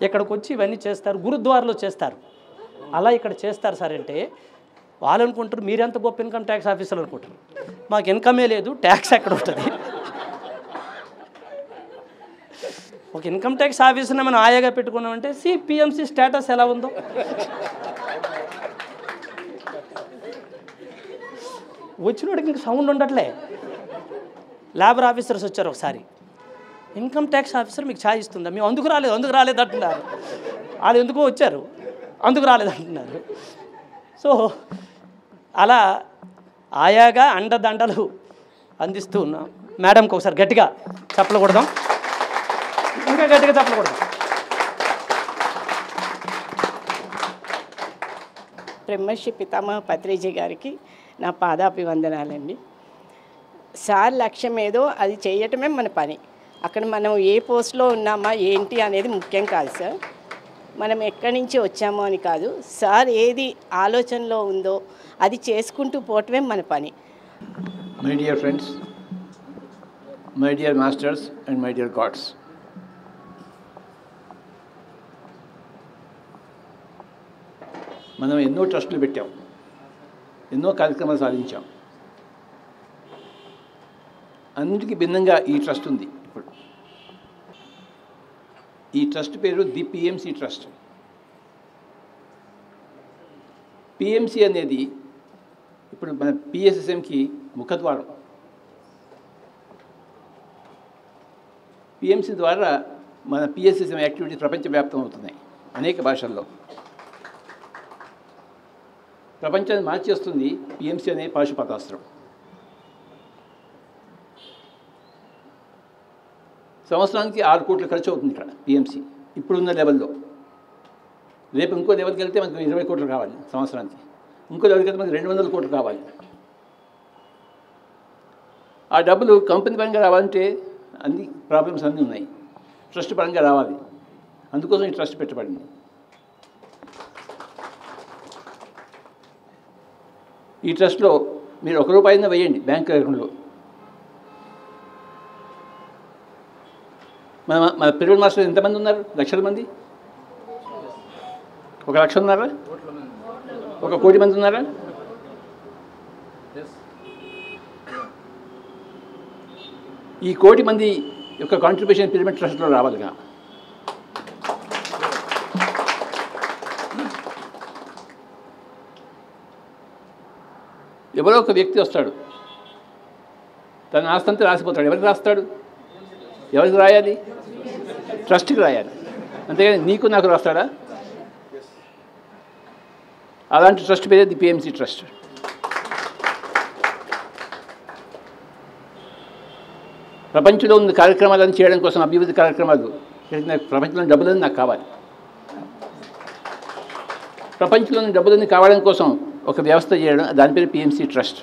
ఇక్కడికి వచ్చి ఇవన్నీ చేస్తారు గురుద్వారలో చేస్తారు. అలా ఇక్కడ చేస్తారు సార్ అంటే వాళ్ళు అనుకుంటారు మీరెంత గొప్ప ఇన్కమ్ ట్యాక్స్ ఆఫీసర్ అనుకుంటారు. మాకు ఇన్కమే లేదు ట్యాక్స్ ఎక్కడ ఉంటుంది? ఒక ఇన్కమ్ ట్యాక్స్ ఆఫీసర్ని మనం ఆయాగా పెట్టుకున్నామంటే సి పిఎంసి స్టేటస్ ఎలా ఉందో? వచ్చినోడికి ఇంక సౌండ్ ఉండట్లే. లేబర్ ఆఫీసర్స్ వచ్చారు ఒకసారి. ఇన్కమ్ ట్యాక్స్ ఆఫీసర్ మీకు ఛాయ్ ఇస్తుందా? మేము అందుకు రాలేదు అందుకు రాలేదు అంటున్నారు. వాళ్ళు ఎందుకో వచ్చారు. అందుకు రాలేదు అంటున్నారు. సో అలా ఆయాగా అండదండలు అందిస్తూ ఉన్నాం మేడంకి ఒకసారి గట్టిగా చెప్పలకూడదాం ఇంకా గట్టిగా చెప్పకూడదు బ్రహ్మర్షి పితామహ పత్రిజీ గారికి నా పాదాభివందనాలండి. సార్ లక్ష్యం ఏదో అది చేయటమే మన పని. అక్కడ మనం ఏ పోస్ట్లో ఉన్నామా ఏంటి అనేది ముఖ్యం కాదు సార్. మనం ఎక్కడి నుంచి వచ్చామో అని కాదు సార్ ఏది ఆలోచనలో ఉందో అది చేసుకుంటూ పోవటమే మన పని. My dear friends my dear masters and my dear gods మనం ఎన్నో ట్రస్టులు పెట్టాం ఎన్నో కార్యక్రమాలు సాధించాం. అన్నిటికీ భిన్నంగా ఈ ట్రస్ట్ ఉంది ఇప్పుడు. ఈ ట్రస్ట్ పేరు ది పిఎంసి ట్రస్ట్. పిఎంసి అనేది ఇప్పుడు మన పిఎస్ఎస్ఎంకి ముఖద్వారం. పిఎంసి ద్వారా మన పిఎస్ఎస్ఎం యాక్టివిటీస్ ప్రపంచవ్యాప్తం అవుతున్నాయి అనేక భాషల్లో. ప్రపంచాన్ని మార్చేస్తుంది పిఎంసి అనే పాశుపతాస్త్రం. సంవత్సరానికి ఆరు కోట్ల ఖర్చు అవుతుంది ఇక్కడ పిఎంసి ఇప్పుడున్న లెవెల్లో రేపు ఇంకో లెవెల్కి వెళ్తే మనకు ఇరవై కోట్లు కావాలి సంవత్సరానికి. ఇంకో లెవెల్కి వెళ్తే మనకు రెండు వందల కోట్లు కావాలి. ఆ డబ్బులు కంపెనీ పరంగా రావాలంటే అన్ని ప్రాబ్లమ్స్ అన్నీ ఉన్నాయి. ట్రస్ట్ పరంగా రావాలి. అందుకోసం ఈ ట్రస్ట్ పెట్టబడింది ఈ ట్రస్ట్లో మీరు ఒక రూపాయి వేయండి బ్యాంక్ అకౌంట్లో. మన మన పిల్లల మాస్టర్ ఎంతమంది ఉన్నారు? లక్షల మంది? ఒక లక్ష ఉన్నారా? ఒక కోటి మంది ఉన్నారా? ఈ కోటి మంది యొక్క కాంట్రిబ్యూషన్ పిరమిడ్ ట్రస్ట్లో రావాలిగా. ఎవరో ఒక వ్యక్తి వస్తాడు. తన ఆస్తంతా రాసిపోతాడు. ఎవరికి రాస్తాడు? ఎవరికి రాయాలి? ట్రస్ట్కి రాయాలి. అంతేగాని నీకు నాకు రాస్తాడా? అలాంటి ట్రస్ట్ పేరే ది పిఎంసి ట్రస్ట్. ప్రపంచంలో ఉన్న కార్యక్రమాలను చేయడం కోసం అభివృద్ధి కార్యక్రమాలు నాకు ప్రపంచంలో డబ్బులని నాకు కావాలి. ప్రపంచంలోని డబ్బులన్నీ కావడం కోసం ఒక వ్యవస్థ చేయడం దాని పేరు పిఎంసి ట్రస్ట్.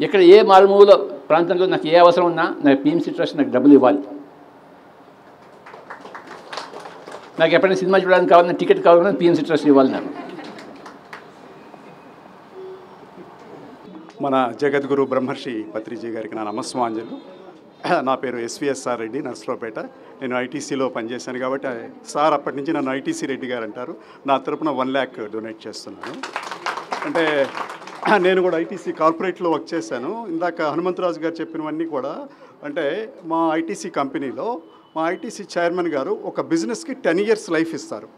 ఇక్కడ ఏ మారుమూల ప్రాంతంలో నాకు ఏ అవసరం ఉన్నా నాకు పిఎంసి ట్రస్ట్ నాకు డబ్బులు ఇవ్వాలి. నాకు ఎప్పుడైనా సినిమా చూడడానికి కావాలన్నా టికెట్ కావాలన్నా పిఎంసి ట్రస్ట్ ఇవ్వాలి నాకు. మన జగద్గురు బ్రహ్మర్షి పత్రిజీ గారికి నా నమస్వాంజలు నా పేరు ఎస్విఎస్ఆర్ రెడ్డి నర్సరావుపేట. నేను ఐటీసీలో పనిచేశాను కాబట్టి సార్ అప్పటి నుంచి నన్ను ఐటీసీ రెడ్డి గారు అంటారు. నా తరపున వన్ ల్యాక్ డొనేట్ చేస్తున్నాను. అంటే నేను కూడా ఐటీసీ కార్పొరేట్లో వర్క్ చేశాను. ఇందాక హనుమంతరాజు గారు చెప్పినవన్నీ కూడా అంటే మా ఐటీసీ కంపెనీలో మా ఐటీసీ చైర్మన్ గారు ఒక బిజినెస్కి టెన్ ఇయర్స్ లైఫ్ ఇస్తారు.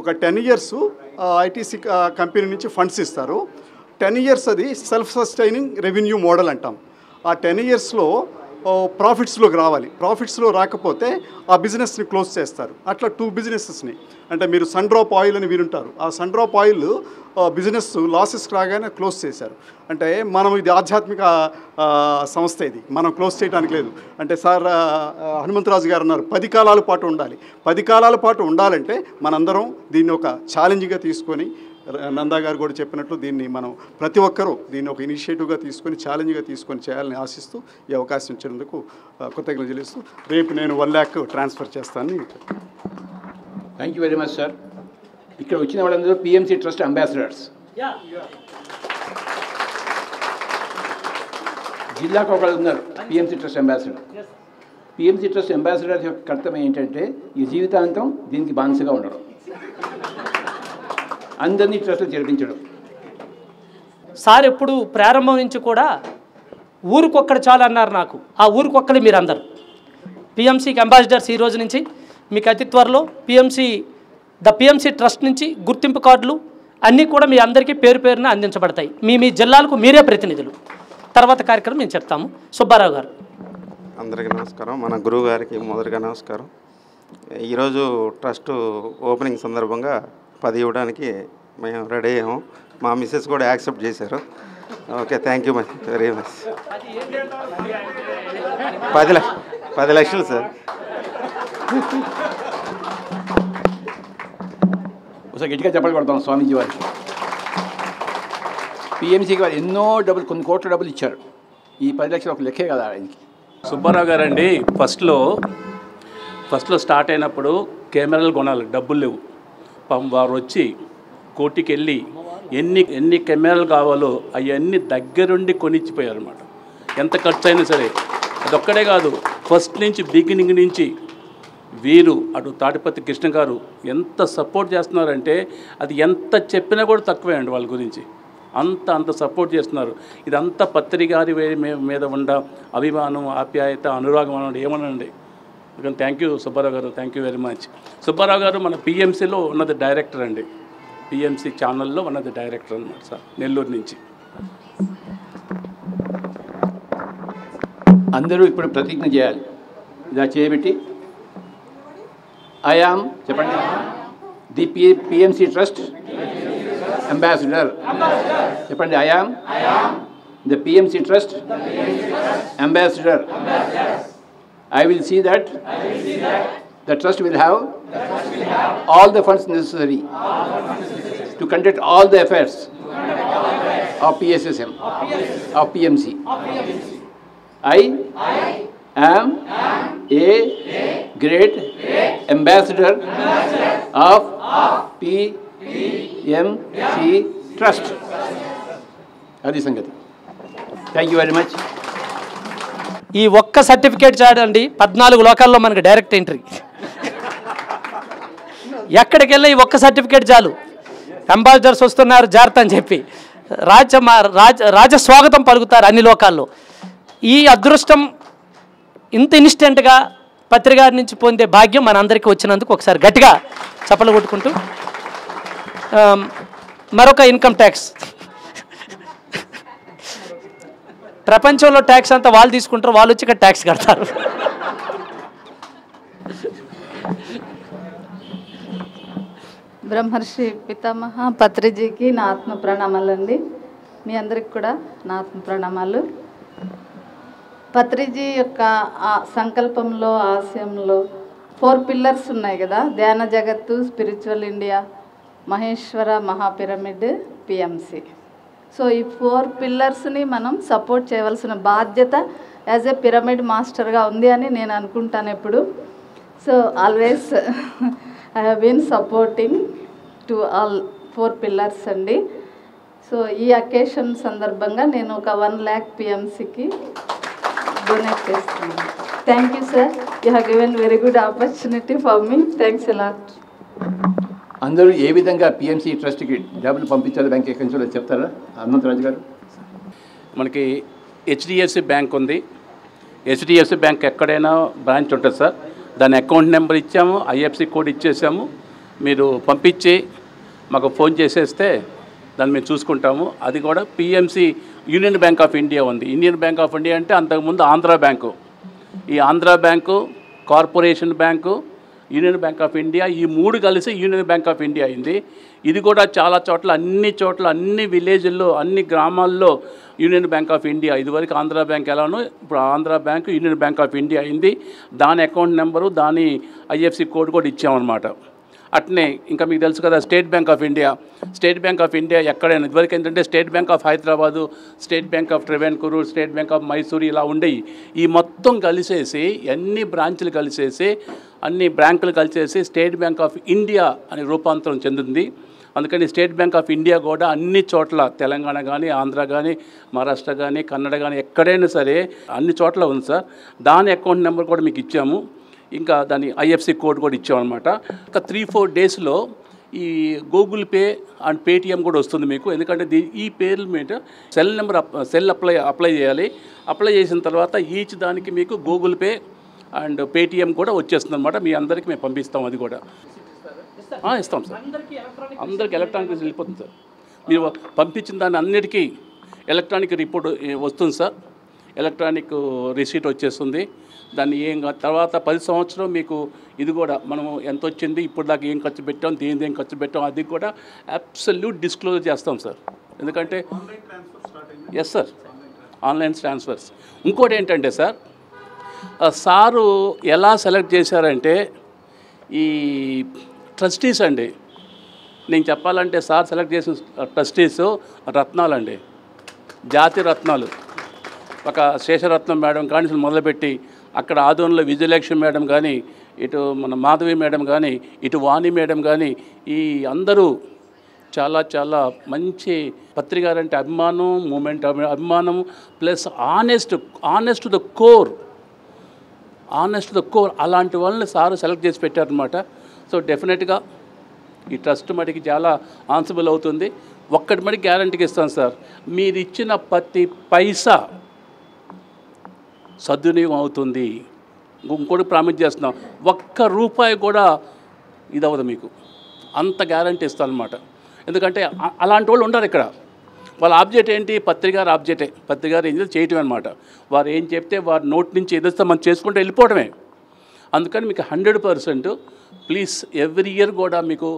ఒక టెన్ ఇయర్స్ ఐటీసీ కంపెనీ నుంచి ఫండ్స్ ఇస్తారు. టెన్ ఇయర్స్ అది సెల్ఫ్ సస్టైనింగ్ రెవెన్యూ మోడల్ అంటాం. ఆ టెన్ ఇయర్స్లో ప్రాఫిట్స్లోకి రావాలి. ప్రాఫిట్స్లో రాకపోతే ఆ బిజినెస్ని క్లోజ్ చేస్తారు. అట్లా టూ బిజినెసెస్ని అంటే మీరు సన్ డ్రాప్ ఆయిల్ అని వీరుంటారు. ఆ sun drop oil business losses రాగానే క్లోజ్ చేశారు. అంటే మనం ఇది ఆధ్యాత్మిక సంస్థ ఇది. మనం క్లోజ్ చేయడానికి లేదు. అంటే సార్ హనుమంతరాజు గారు అన్నారు పది కాలాల పాటు ఉండాలి. పది కాలాల పాటు ఉండాలంటే మనందరం దీన్ని ఒక ఛాలెంజ్గా తీసుకొని నందా గారు కూడా చెప్పినట్లు దీన్ని మనం ప్రతి ఒక్కరూ దీన్ని ఒక ఇనిషియేటివ్గా తీసుకొని ఛాలెంజ్గా తీసుకొని చేయాలని ఆశిస్తూ ఈ అవకాశం ఇచ్చినందుకు కృతజ్ఞతలు చెల్లిస్తూ రేపు నేను వన్ ల్యాక్ ట్రాన్స్ఫర్ చేస్తానని thank you very much sir ఇక్కడ వచ్చిన వాళ్ళందరూ పిఎంసి ట్రస్ట్ అంబాసిడర్స్ జిల్లాకు ఒకళ్ళు ఉన్నారు PMC trust ambassador PMC trust ambassador యొక్క కర్తవ్యం ఏంటంటే ఈ జీవితాంతం దీనికి బానిసగా ఉండడం. అందరినీ ట్రస్ట్లో చేర్పించడం. సార్ ఎప్పుడు ప్రారంభం నుంచి కూడా ఊరికొక్కడు చాలు అన్నారు నాకు. ఆ ఊరికొక్కడు మీరు అందరు పిఎంసీకి అంబాసిడర్స్ ఈ రోజు నుంచి మీకు అతి త్వరలో పిఎంసి ద పిఎంసి ట్రస్ట్ నుంచి గుర్తింపు కార్డులు అన్నీ కూడా మీ అందరికీ పేరు పేరున అందించబడతాయి. మీ మీ జిల్లాలకు మీరే ప్రతినిధులు. తర్వాత కార్యక్రమం మేము చెప్తాము. సుబ్బారావు గారు. అందరికీ నమస్కారం. మన గురువు గారికి మొదటిగా నమస్కారం. ఈరోజు ట్రస్ట్ ఓపెనింగ్ సందర్భంగా పది ఇవ్వడానికి మేము రెడీ అయ్యాము. మా మిస్సెస్ కూడా యాక్సెప్ట్ చేశారు. Okay thank you much very much పది లక్ష పది లక్షలు సార్. ఒకసారి గట్టిగా చెప్పలు కొడతాం స్వామీజీ వారికి పిఎంసీకి వారు ఎన్నో డబ్బులు కొన్ని కోట్ల డబ్బులు ఇచ్చారు. ఈ పది లక్షలు ఒక లెక్కే కదా ఆయనకి. సుబ్బారావు గారండి ఫస్ట్లో ఫస్ట్లో స్టార్ట్ అయినప్పుడు కెమెరాలు కొనాలి డబ్బులు లేవు. పాపం వారు వచ్చి కోటికి వెళ్ళి ఎన్ని ఎన్ని కెమెరాలు కావాలో అవన్నీ దగ్గరుండి కొనిచ్చిపోయారు అనమాట ఎంత ఖర్చు అయినా సరే. అదొక్కడే కాదు ఫస్ట్ నుంచి బిగినింగ్ నుంచి వీరు అటు తాటిపత్తి కృష్ణ గారు ఎంత సపోర్ట్ చేస్తున్నారంటే అది ఎంత చెప్పినా కూడా తక్కువే అండి వాళ్ళ గురించి. అంత అంత సపోర్ట్ చేస్తున్నారు. ఇదంతా పత్రికారి మీద ఉండ అభిమానం ఆప్యాయత అనురాగం అనండి ఏమనండి? అందుకని థ్యాంక్ యూ సుబ్బారావు గారు. Thank you very much Subbarao గారు మన పిఎంసీలో ఉన్నది డైరెక్టర్ అండి. పిఎంసీ ఛానల్లో ఉన్నది డైరెక్టర్ అన్నమాట సార్ నెల్లూరు నుంచి. అందరూ ఇప్పుడు ప్రతిజ్ఞ చేయాలి. ఇలా చేయబెట్టి ఐఆమ్ చెప్పండి. The P PMC trust ambassador చెప్పండి I am the PMC trust ambassador I will see that, will see that the, trust will the trust will have, all the funds necessary, the funds necessary to conduct all the affairs, affairs of, PSSM, of of PMC. Of PMC. I, I am, am a, a great, great ambassador, ambassador of, of PMC Trust. Adi Sangati. Thank you very much. ఈ ఒక్క certificate చాడండి పద్నాలుగు లోకాల్లో మనకి direct entry. ఎక్కడికి వెళ్ళి ఈ ఒక్క certificate చాలు. అంబాసిడర్స్ వస్తున్నారు జాగ్రత్త అని చెప్పి. రాజ రాజ రాజస్వాగతం పలుకుతారు అన్ని లోకాల్లో. ఈ అదృష్టం ఇంత ఇన్స్టెంట్గా పత్రికారి నుంచి పొందే భాగ్యం మనందరికీ వచ్చినందుకు ఒకసారి గట్టిగా చప్పలు కొట్టుకుంటూ మరొక ఇన్కమ్ ట్యాక్స్. ప్రపంచంలో ట్యాక్స్ అంతా వాళ్ళు తీసుకుంటారు వాళ్ళు వచ్చి ఇక్కడ ట్యాక్స్ కడతారు. బ్రహ్మర్షి పితామహ పత్రిజీకి నా ఆత్మ ప్రణామాలండి. మీ అందరికి కూడా నా ఆత్మ ప్రణామాలు. పత్రిజీ యొక్క ఆ సంకల్పంలో ఆశయంలో ఫోర్ పిల్లర్స్ ఉన్నాయి కదా ధ్యాన జగత్తు స్పిరిచువల్ ఇండియా మహేశ్వర మహాపిరమిడ్ పిఎంసి. సో ఈ ఫోర్ పిల్లర్స్ని మనం సపోర్ట్ చేయవలసిన బాధ్యత యాజ్ ఏ పిరమిడ్ మాస్టర్గా ఉంది అని నేను అనుకుంటాను ఎప్పుడు. So always I have been supporting to all four pillars అండి. సో ఈ అకేషన్ సందర్భంగా నేను ఒక వన్ ల్యాక్ పిఎంసీకి డొనేట్ చేస్తున్నాను. Thank you sir. You have given very good opportunity for me. Thanks a lot అందరూ ఏ విధంగా పిఎంసి ట్రస్ట్కి డబ్బులు పంపించాలి బ్యాంక్ అకౌంట్స్లో చెప్తారా? అనంతరాజు గారు. మనకి హెచ్డిఎఫ్సి బ్యాంక్ ఉంది. హెచ్డిఎఫ్సి బ్యాంక్ ఎక్కడైనా బ్రాంచ్ ఉంటుంది సార్. దాని అకౌంట్ నెంబర్ ఇచ్చాము ఐఎఫ్సి కోడ్ ఇచ్చేసాము. మీరు పంపించి మాకు ఫోన్ చేసేస్తే దాన్ని మేము చూసుకుంటాము. అది కూడా PMC union bank of India ఉంది. ఇండియన్ బ్యాంక్ ఆఫ్ ఇండియా అంటే అంతకుముందు ఆంధ్ర బ్యాంకు. ఈ Andhra bank corporation bank union bank of India. ఈ మూడు కలిసి యూనియన్ బ్యాంక్ ఆఫ్ ఇండియా అయింది. ఇది కూడా చాలా చోట్ల అన్ని చోట్ల అన్ని విలేజ్ల్లో అన్ని గ్రామాల్లో యూనియన్ బ్యాంక్ ఆఫ్ ఇండియా. ఇదివరకు ఆంధ్ర బ్యాంక్ ఎలానో ఇప్పుడు Andhra bank union bank of India అయింది. దాని అకౌంట్ నెంబరు దాని ఐఎఫ్సి కోడ్ కూడా ఇచ్చామన్నమాట. అట్నే ఇంకా మీకు తెలుసు కదా state bank of India. State bank of India ఎక్కడైనా ఇదివరకు ఏంటంటే state bank of Hyderabad state bank of Travancore state bank of Mysore ఇలా ఉండేవి ఈ మొత్తం కలిసేసి అన్ని బ్రాంచ్లు కలిసేసి అన్ని బ్యాంకులు కలిసేసి స్టేట్ బ్యాంక్ ఆఫ్ ఇండియా అని రూపాంతరం చెందింది. అందుకని స్టేట్ బ్యాంక్ ఆఫ్ ఇండియా కూడా అన్ని చోట్ల తెలంగాణ కానీ ఆంధ్ర కానీ మహారాష్ట్ర కానీ కన్నడ కానీ ఎక్కడైనా సరే అన్ని చోట్ల ఉంది సార్. దాని అకౌంట్ నెంబర్ కూడా మీకు ఇచ్చాము. ఇంకా దాని ఐఎఫ్సి కోడ్ కూడా ఇచ్చామన్నమాట. ఇంకా త్రీ ఫోర్ డేస్లో ఈ గూగుల్ పే అండ్ పేటిఎం కూడా వస్తుంది మీకు. ఎందుకంటే దీ ఈ పేర్ల మీద cell number cell apply apply చేయాలి. అప్లై చేసిన తర్వాత ఈచ్ దానికి మీకు గూగుల్ పే అండ్ పేటిఎం కూడా వచ్చేస్తుంది అనమాట మీ అందరికీ మేము పంపిస్తాం అది కూడా. ఆ, ఇస్తాం సార్. అందరికి ఎలక్ట్రానిక్ వెళ్ళిపోతుంది సార్. మీరు పంపించిన దాన్ని అన్నిటికీ ఎలక్ట్రానిక్ రిపోర్ట్ వస్తుంది సార్. ఎలక్ట్రానిక్ రిసీట్ వచ్చేస్తుంది. దాన్ని ఏం తర్వాత పది సంవత్సరం మీకు ఇది కూడా మనము ఎంత వచ్చింది ఇప్పుడు దాకా ఏం ఖర్చు పెట్టాం దేని దేని ఖర్చు పెట్టాం అది కూడా అబ్సల్యూట్ డిస్క్లోజ్ చేస్తాం సార్. ఎందుకంటే ఎస్ సార్ ఆన్లైన్ ట్రాన్స్ఫర్స్ ఇంకోటి ఏంటంటే సార్ సారు ఎలా సెలెక్ట్ చేశారంటే ఈ ట్రస్టీస్ అండి. నేను చెప్పాలంటే సార్ సెలెక్ట్ చేసిన ట్రస్టీస్ రత్నాలండి. జాతి రత్నాలు. ఒక శేషరత్నం మేడం కానీ మొదలుపెట్టి అక్కడ ఆదోన్లో విజయలక్ష్మి మేడం కానీ ఇటు మన మాధవి మేడం కానీ ఇటు వాణి మేడం కానీ ఈ అందరూ చాలా చాలా మంచి పత్రికారంటే అభిమానం మూమెంట్ అభిమానం plus honest honest the core honest తక్కువ అలాంటి వాళ్ళని సార్ సెలెక్ట్ చేసి పెట్టారనమాట సో డెఫినెట్గా ఈ ట్రస్ట్ మటుకి చాలా ఆన్సబుల్ అవుతుంది. ఒక్కటి మటుకు గ్యారంటీకి ఇస్తాను సార్. మీరు ఇచ్చిన ప్రతి పైసా సద్వినియోగం అవుతుంది. ఇంకోటి ప్రామిస్ చేస్తున్నాం. ఒక్క రూపాయి కూడా ఇది అవ్వదు మీకు. అంత గ్యారంటీ ఇస్తాను అనమాట ఎందుకంటే అలాంటి వాళ్ళు ఉండరు ఇక్కడ. వాళ్ళ ఆబ్జెక్ట్ ఏంటి? పత్రికారు ఆబ్జెక్టే. పత్రికారు ఏం చేసి చేయటం అనమాట వారు ఏం చెప్తే వారి నోట్ నుంచి ఏదైతే మనం చేసుకుంటే వెళ్ళిపోవడమే అందుకని మీకు hundred percent please every year కూడా మీకు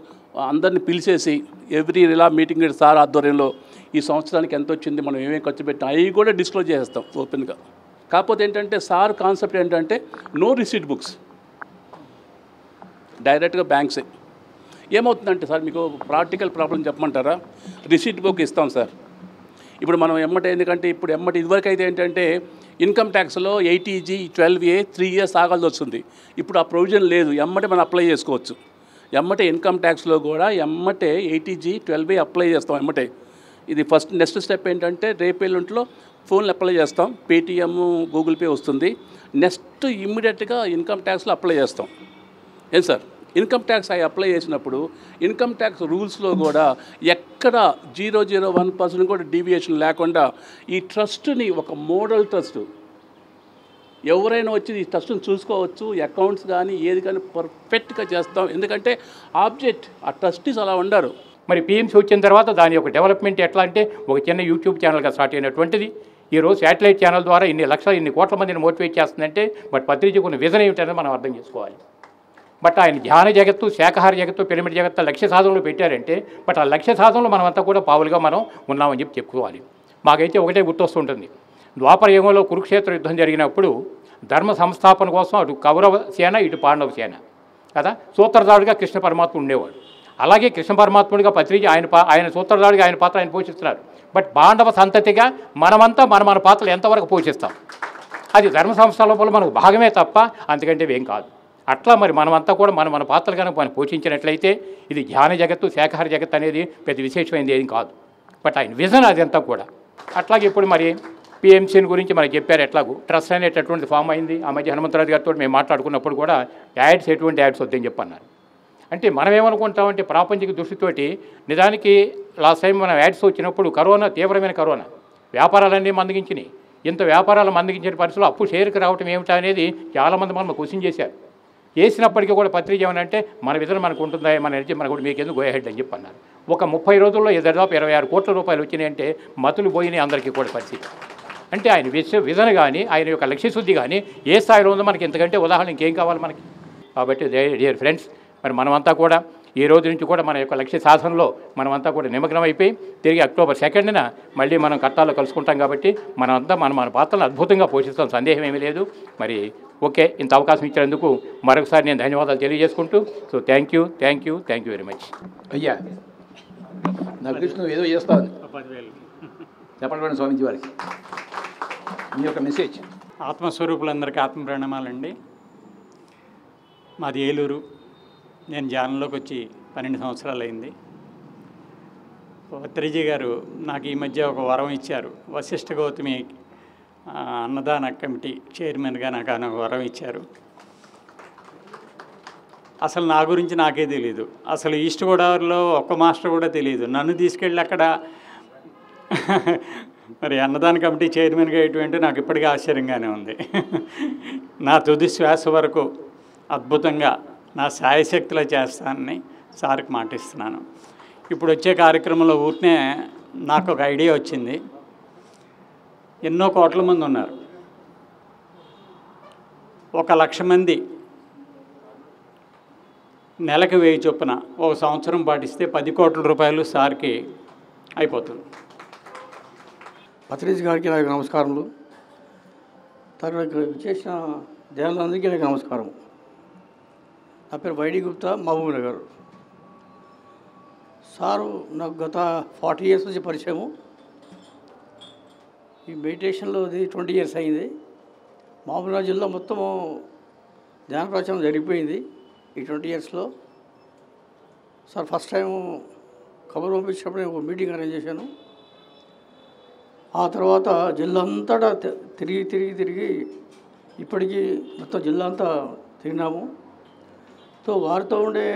అందరిని పిలిచేసి ఎవ్రీ ఇయర్ ఇలా మీటింగ్ సార్ ఆధ్వర్యంలో ఈ సంవత్సరానికి ఎంత వచ్చింది మనం ఏమేమి ఖర్చు పెట్టాం అవి కూడా డిస్క్లోజ్ చేస్తాం ఓపెన్గా. కాకపోతే ఏంటంటే సార్ కాన్సెప్ట్ ఏంటంటే నో రిసీట్ బుక్స్. డైరెక్ట్గా బ్యాంక్సే. ఏమవుతుందంటే సార్ మీకు ప్రాక్టికల్ ప్రాబ్లం చెప్పమంటారా? రిసీట్ బుక్ ఇస్తాం సార్. ఇప్పుడు మనం ఎమ్మటే ఎందుకంటే ఇప్పుడు ఎమ్మటి ఇదివరకు అయితే ఏంటంటే income ట్యాక్స్లో eighty G twelve A three years ఆగాల్సి వస్తుంది. ఇప్పుడు ఆ ప్రొవిజన్ లేదు. ఎమ్మటే మనం అప్లై చేసుకోవచ్చు. ఎమ్మటే ఇన్కమ్ ట్యాక్స్లో కూడా ఎమ్మటే ఎయిటీజీ ట్వెల్వ్ ఏ అప్లై చేస్తాం ఎమ్మటే. ఇది ఫస్ట్ నెక్స్ట్ స్టెప్ ఏంటంటే రేపేళ్ళుంట్లో ఫోన్లు అప్లై చేస్తాం. పేటీఎం గూగుల్ పే వస్తుంది. నెక్స్ట్ ఇమ్మీడియట్గా ఇన్కమ్ ట్యాక్స్లో అప్లై చేస్తాం. ఏం సార్? ఇన్కమ్ ట్యాక్స్ అవి అప్లై చేసినప్పుడు ఇన్కమ్ ట్యాక్స్ రూల్స్లో కూడా ఎక్కడ జీరో జీరో వన్ పర్సెంట్ కూడా డీవియేషన్ లేకుండా ఈ ట్రస్ట్ని ఒక మోడల్ ట్రస్ట్ ఎవరైనా వచ్చి ఈ ట్రస్ట్ని చూసుకోవచ్చు అకౌంట్స్ కానీ ఏది కానీ పర్ఫెక్ట్గా చేస్తాం. ఎందుకంటే ఆబ్జెక్ట్ ఆ ట్రస్టీస్ అలా ఉండరు. మరి పిఎంసీ వచ్చిన తర్వాత దాని యొక్క డెవలప్మెంట్ ఎట్లా అంటే ఒక చిన్న యూట్యూబ్ ఛానల్గా స్టార్ట్ అయినటువంటిది. ఈరోజు శాటిలైట్ ఛానల్ ద్వారా ఇన్ని లక్షల ఇన్ని కోట్ల మందిని మోటివేట్ చేస్తుందంటే బట్ పత్రిక కొన్ని విజన్ ఏమిటనేది మనం అర్థం చేసుకోవాలి. బట్ ఆయన ధ్యాన జగత్తు శాఖాహార జగత్తు పిరమిడ్ జగత్తు లక్ష్య సాధనలో పెట్టారంటే బట్ ఆ లక్ష్య సాధనలో మనమంతా కూడా పావులుగా మనం ఉన్నామని చెప్పి చెప్పుకోవాలి. మాకైతే ఒకటే గుర్తొస్తుంటుంది. ద్వాపర యుగంలో కురుక్షేత్ర యుద్ధం జరిగినప్పుడు ధర్మ సంస్థాపన కోసం అటు కౌరవ సేన ఇటు పాండవ సేన. కదా? సూత్రధారుడిగా కృష్ణ పరమాత్మ ఉండేవాడు. అలాగే కృష్ణ పరమాత్ముడిగా పత్రిక ఆయన పా ఆయన సూత్రధారుడిగా ఆయన పాత్ర ఆయన పోషిస్తున్నారు. బట్ పాండవ సంతతిగా మనమంతా మన మన పాత్రలు ఎంతవరకు పోషిస్తాం? అది ధర్మ సంస్థ లోపల మనకు భాగమే తప్ప అంతకంటే ఏం కాదు. అట్లా మరి మనమంతా కూడా మన మన పాత్రలు కనుక మనం పోషించినట్లయితే ఇది ధ్యాన జగత్తు శాఖార జగత్ అనేది పెద్ద విశేషమైనది ఏం కాదు. బట్ ఆయన విజన్ అదంతా కూడా. అట్లాగే ఇప్పుడు మరి పిఎంసీని గురించి మనకి చెప్పారు ఎట్లాగూ? ట్రస్ట్ అనేటటువంటి ఫామ్ అయింది. ఆ మధ్య హనుమంతరాజు గారితో మేము మాట్లాడుకున్నప్పుడు కూడా యాడ్స్ ఎటువంటి యాడ్స్ వద్దని చెప్పన్నారు. అంటే మనం ఏమనుకుంటామంటే ప్రాపంచిక దృష్టితోటి నిజానికి లాస్ట్ టైం మనం యాడ్స్ వచ్చినప్పుడు కరోనా తీవ్రమైన కరోనా. వ్యాపారాలన్నీ మందగించినాయి. ఇంత వ్యాపారాలు మందగించిన పరిస్థితుల్లో అప్పు షేర్కి రావటం ఏమిటా అనేది చాలామంది మనం క్వశ్చన్ చేశారు. వేసినప్పటికీ కూడా పత్రిక ఏమనంటే మన విధులు మనకు ఉంటుందా? మన ఎనర్జీ మనకు కూడా మీకు ఎందుకు గోయహెడ్ అని చెప్పి అన్నారు ఒక ముప్పై రోజుల్లో దాదాపు ఇరవై ఆరు కోట్ల రూపాయలు వచ్చినాయంటే మతులు పోయినాయి అందరికీ కూడా పరిస్థితి. అంటే ఆయన విష విధన కానీ ఆయన యొక్క లక్ష్యశుద్ధి కానీ ఏ స్థాయిలో ఉందో మనకి ఇంతకంటే ఉదాహరణ ఇంకేం కావాలి మనకి? కాబట్టి డియర్ ఫ్రెండ్స్ మరి మనమంతా కూడా ఈ రోజు నుంచి కూడా మన యొక్క లక్ష్య సాధనలో మనమంతా కూడా నిమగ్నం అయిపోయి తిరిగి అక్టోబర్ సెకండ్న మళ్ళీ మనం కట్టాలో కలుసుకుంటాం కాబట్టి మనమంతా మన మన పాత్రలను అద్భుతంగా పోషిస్తాం. సందేహం ఏమీ లేదు. మరి ఓకే ఇంత అవకాశం ఇచ్చినందుకు మరొకసారి నేను ధన్యవాదాలు తెలియజేసుకుంటూ so thank you thank you thank you very much. అయ్యా నా కృష్ణ ఏదో చేస్తాను. చెప్పండి స్వామిజీ వారికి. మీ యొక్క మెసేజ్. ఆత్మస్వరూపులందరికీ ఆత్మ ప్రణామాలండి మాది ఏలూరు. నేను ధ్యానంలోకి వచ్చి పన్నెండు సంవత్సరాలు అయింది పత్రిజీ గారు నాకు ఈ మధ్య ఒక వరం ఇచ్చారు. వశిష్ఠ గౌతమి అన్నదాన కమిటీ చైర్మన్గా నాకు ఆయన ఒక వరం ఇచ్చారు. అసలు నా గురించి నాకే తెలియదు అసలు ఈస్ట్ గోదావరిలో ఒక్క మాస్టర్ కూడా తెలియదు నన్ను తీసుకెళ్ళి అక్కడ మరి అన్నదాన కమిటీ చైర్మన్గా అయ్యేటువంటి నాకు ఇప్పటికీ ఆశ్చర్యంగానే ఉంది. నా తుది శ్వాస వరకు అద్భుతంగా నా శాయశక్తిలో చేస్తానని సార్కి మాటిస్తున్నాను. ఇప్పుడు వచ్చే కార్యక్రమంలో ఊరినే నాకు ఒక ఐడియా వచ్చింది. ఎన్నో కోట్ల మంది ఉన్నారు. ఒక లక్ష మంది నెలకు వెయ్యి చొప్పున ఒక సంవత్సరం పాటిస్తే పది కోట్ల రూపాయలు సార్కి అయిపోతుంది. పత్రిజ్ గారికి నాకు నమస్కారములు. తర్వాత చేసిన జనాలందరికీ నాకు నమస్కారం నా పేరు వైడి గుప్తా మహబూబ్ నగర్. సారు నాకు గత ఫార్టీ ఇయర్స్ నుంచి పరిచయము. ఈ మెడిటేషన్లో ఇది ట్వంటీ ఇయర్స్ అయింది. మహబూబ్నగర్ జిల్లా మొత్తము ధ్యాన ప్రచారం జరిగిపోయింది ఈ ట్వంటీ ఇయర్స్లో. సార్ ఫస్ట్ టైం కబురు పంపించినప్పుడు నేను ఒక మీటింగ్ అరేంజ్ చేశాను. ఆ తర్వాత జిల్లా అంతటా తిరిగి తిరిగి తిరిగి ఇప్పటికీ మొత్తం జిల్లా అంతా తిరిగినాము. సో వారితో ఉండే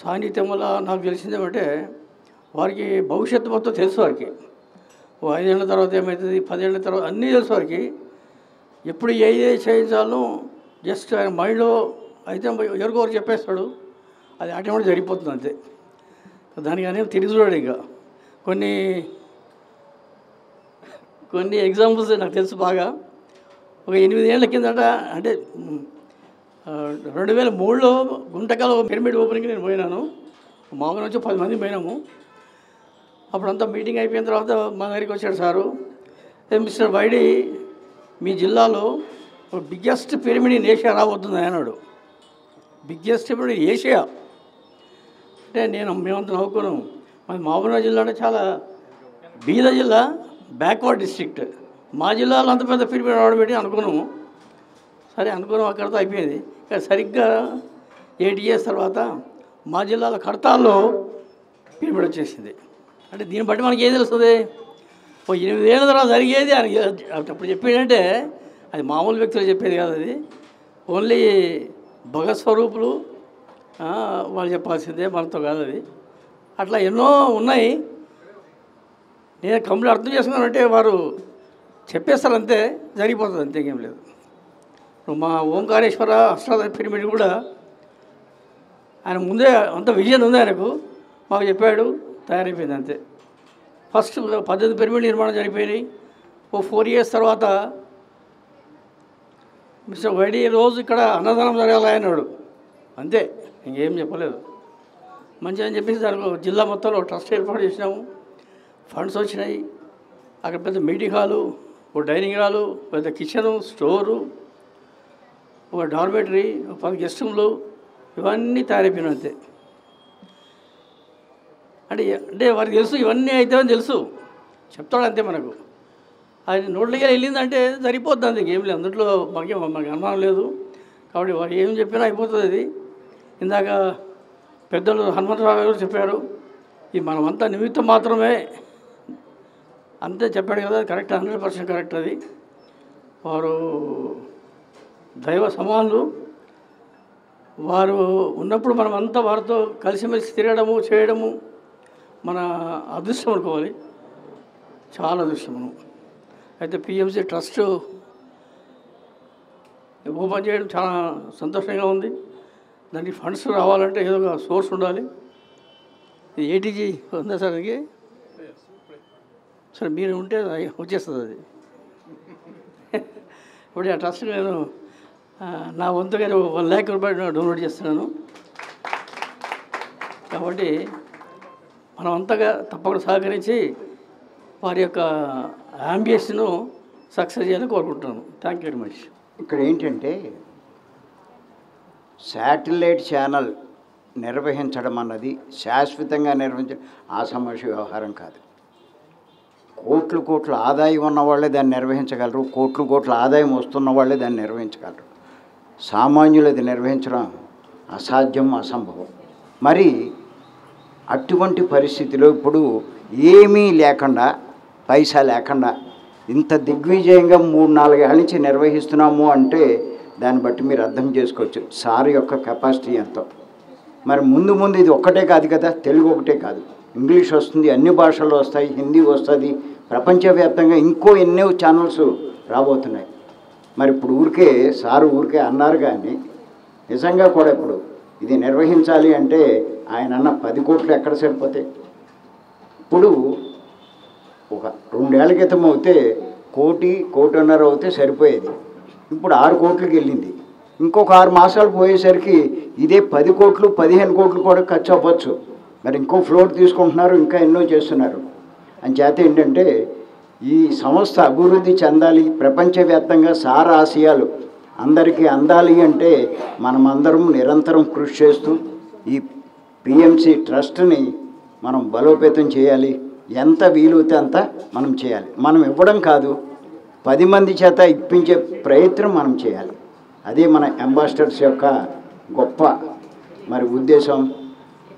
సాన్నిహిత్యం వల్ల నాకు తెలిసింది ఏమంటే వారికి భవిష్యత్తు మొత్తం తెలుసు వారికి. ఐదేళ్ళ ఐదేళ్ళ తర్వాత ఏమవుతుంది పదేళ్ళ తర్వాత అన్నీ తెలుసు వారికి. ఎప్పుడు ఏ ఏ చేయించాలో జస్ట్ ఆయన మైండ్లో అయితే ఎవరికొకరు చెప్పేస్తాడు అది ఆటోమేటిక్ జరిగిపోతుంది అంతే. దానికి అనేది తిరిగి చూడాడు ఇంకా. కొన్ని కొన్ని ఎగ్జాంపుల్స్ నాకు తెలుసు బాగా. ఒక ఎనిమిది ఏళ్ళ కిందట అంటే రెండు వేల మూడులో గుంటకాల పిరమిడ్ ఓపెనింగ్కి నేను పోయినాను. మామూలు నుంచి పది మంది పోయినాము. అప్పుడంతా మీటింగ్ అయిపోయిన తర్వాత మా దగ్గరికి వచ్చాడు సారు. మిస్టర్ వైడి మీ జిల్లాలో బిగ్గెస్ట్ పిరమిడ్ ఇన్ ఏషియా రాబోతుంది అన్నాడు. Biggest pyramid in Asia? అంటే నేను మేమంతా నవ్వుకున్నాం. మాది మహబూబ్నగర్ జిల్లా అంటే చాలా బీద జిల్లా బ్యాక్వర్డ్ డిస్ట్రిక్ట్. మా జిల్లాలో అంత పెద్ద పిరమిడ్ రావడం పెట్టి అనుకున్నాము. సరే అనుకున్నాం. అక్కడితో అయిపోయింది. సరిగ్గా ఎయిట్ ఇయర్స్ తర్వాత మా జిల్లాలో కడతాల్లో పిరమిడ్ వచ్చేసింది. అంటే దీన్ని బట్టి మనకి ఏం తెలుస్తుంది? ఓ ఎనిమిదేళ్ళ తర్వాత జరిగేది ఆయన అప్పుడు చెప్పేటంటే అది మామూలు వ్యక్తులు చెప్పేది కాదు అది. ఓన్లీ భగస్వరూపులు వాళ్ళు చెప్పాల్సిందే మనతో కాదు అది. అట్లా ఎన్నో ఉన్నాయి. నేను కంప్లీట్ అర్థం చేసుకున్నానంటే వారు చెప్పేస్తారు అంతే జరిగిపోతుంది అంతేకేం లేదు. మా ఓంకారేశ్వర అష్టాదశ పిరమిడ్ కూడా ఆయన ముందే అంత విజయం ఉంది ఆయనకు. మాకు చెప్పాడు తయారైపోయింది అంతే. ఫస్ట్ పద్దెనిమిది పిరమిడ్ నిర్మాణం జరిగిపోయినాయి. ఓ ఫోర్ ఇయర్స్ తర్వాత మిస్టర్ వైడి రోజు ఇక్కడ అన్నదానం జరగాలి అన్నాడు. అంతే ఇంకేం చెప్పలేదు. మంచిగా అని చెప్పేసి దానికి జిల్లా మొత్తంలో ట్రస్ట్ ఏర్పాటు చేసినాము. ఫండ్స్ వచ్చినాయి. అక్కడ పెద్ద మీటింగ్ హాలు ఓ డైనింగ్ హాలు పెద్ద కిచెను స్టోరు ఒక డార్మెటరీ ఒక పది గెస్ట్ రూమ్లు ఇవన్నీ తయారైపోయినాయి అంతే. అంటే అంటే వారికి తెలుసు ఇవన్నీ అవుతాయని తెలుసు. చెప్తాడు అంతే మనకు. అది నోట్లకి వెళ్ళిందంటే సరిపోద్ది అంతే ఏం లేదు. అందులో మాకే మనకి అనుమానం లేదు. కాబట్టి వారు ఏం చెప్పినా అయిపోతుంది అది. ఇందాక పెద్దలు హనుమంతరావు గారు చెప్పారు ఈ మనమంతా నిమిత్తం మాత్రమే అంతే చెప్పాడు కదా కరెక్ట్ హండ్రెడ్ పర్సెంట్ కరెక్ట్ అది. వారు దైవ సమానులు వారు ఉన్నప్పుడు మనం అంతా వారితో కలిసిమెలిసి తిరగడము చేయడము మన అదృష్టం అనుకోవాలి. చాలా అదృష్టం మనం. అయితే పిఎంసి ట్రస్ట్ ఓపెన్ చేయడం చాలా సంతోషంగా ఉంది. దానికి ఫండ్స్ రావాలంటే ఏదో ఒక సోర్స్ ఉండాలి. ఏటీజీ ఉందా సార్ అది సరే మీరు ఉంటే వచ్చేస్తుంది అది. ఇప్పుడు ఆ ట్రస్ట్ నేను నా వంతుగా వన్ ల్యాక్ రూపాయలు డౌన్లోడ్ చేస్తున్నాను. కాబట్టి మనం అంతగా తప్పకుండా సహకరించి వారి యొక్క అంబియస్ను సక్సెస్ చేయాలని కోరుకుంటున్నాను. Thank you very much. ఇక్కడ ఏంటంటే శాటిలైట్ ఛానల్ నిర్వహించడం అన్నది శాశ్వతంగా నిర్వహించడం ఆ సమస్య వ్యవహారం కాదు. కోట్లు కోట్ల ఆదాయం ఉన్న వాళ్ళే దాన్ని నిర్వహించగలరు కోట్లు కోట్ల ఆదాయం వస్తున్న వాళ్ళే దాన్ని నిర్వహించగలరు. సామాన్యులు అది నిర్వహించడం అసాధ్యం అసంభవం. మరి అటువంటి పరిస్థితిలో ఇప్పుడు ఏమీ లేకుండా పైసా లేకుండా ఇంత దిగ్విజయంగా మూడు నాలుగేళ్ళ నుంచి నిర్వహిస్తున్నాము అంటే దాన్ని బట్టి మీరు అర్థం చేసుకోవచ్చు. సార్ యొక్క కెపాసిటీ ఎంతో? మరి ముందు ముందు ఇది ఒక్కటే కాదు కదా తెలుగు ఒకటే కాదు. ఇంగ్లీష్ వస్తుంది అన్ని భాషలు వస్తాయి హిందీ వస్తుంది ప్రపంచవ్యాప్తంగా ఇంకో ఎన్నో ఛానల్స్ రాబోతున్నాయి. మరి ఇప్పుడు ఊరికే సారు ఊరికే అన్నారు కానీ నిజంగా కూడా ఇప్పుడు ఇది నిర్వహించాలి అంటే ఆయన అన్న పది కోట్లు ఎక్కడ సరిపోతాయి? ఇప్పుడు ఒక రెండేళ్ళ క్రితం అయితే కోటి కోటిన్నర అవుతే సరిపోయేది. ఇప్పుడు ఆరు కోట్లకి వెళ్ళింది. ఇంకొక ఆరు మాసాలు పోయేసరికి ఇదే పది కోట్లు పదిహేను కోట్లు కూడా ఖర్చు అవ్వచ్చు. మరి ఇంకో ఫ్లోర్ తీసుకుంటున్నారు ఇంకా ఎన్నో చేస్తున్నారు. అని చేత ఏంటంటే ఈ సంస్థ అభివృద్ధి చెందాలి ప్రపంచవ్యాప్తంగా సార ఆశయాలు అందరికీ అందాలి అంటే మనమందరం నిరంతరం కృషి చేస్తూ ఈ పిఎంసి ట్రస్ట్ని మనం బలోపేతం చేయాలి. ఎంత వీలైతే అంత మనం చేయాలి. మనం ఇవ్వడం కాదు పది మంది చేత ఇప్పించే ప్రయత్నం మనం చేయాలి. అదే మన అంబాసిడర్స్ యొక్క గొప్ప మరి ఉద్దేశం.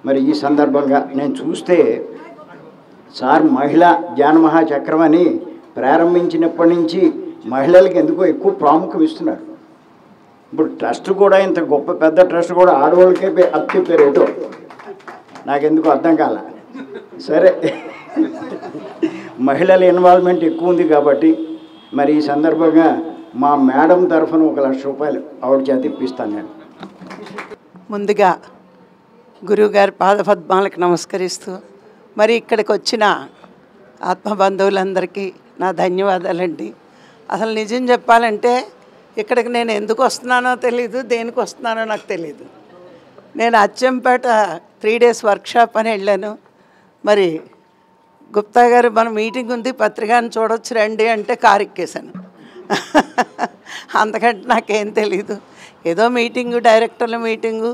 మరి ఈ సందర్భంగా నేను చూస్తే సార్ మహిళా జ్ఞానమహా చక్రం అని ప్రారంభించినప్పటి నుంచి మహిళలకు ఎందుకో ఎక్కువ ప్రాముఖ్యం ఇస్తున్నారు. ఇప్పుడు ట్రస్ట్ కూడా ఇంత గొప్ప పెద్ద ట్రస్ట్ కూడా ఆడవాళ్ళకే పే- అప్ నాకెందుకు అర్థం కాల. సరే. మహిళల ఇన్వాల్వ్మెంట్ ఎక్కువ ఉంది కాబట్టి మరి ఈ సందర్భంగా మా మేడం తరఫున ఒక లక్ష రూపాయలు ఆవిడ చేతి ఇప్పిస్తాను నేను. ముందుగా గురువుగారి పాదపద్మాలకు నమస్కరిస్తూ మరి ఇక్కడికి వచ్చిన ఆత్మబంధువులందరికీ నా ధన్యవాదాలండి. అసలు నిజం చెప్పాలంటే ఇక్కడికి నేను ఎందుకు వస్తున్నానో తెలీదు దేనికి వస్తున్నానో నాకు తెలీదు. నేను అచ్చంపేట త్రీ డేస్ వర్క్షాప్ అని వెళ్ళాను. మరి గుప్తా గారు మన మీటింగ్ ఉంది పత్రికని చూడొచ్చు రండి అంటే కారు ఎక్కేశాను అంతకంటే నాకేం తెలీదు. ఏదో మీటింగు డైరెక్టర్ల మీటింగు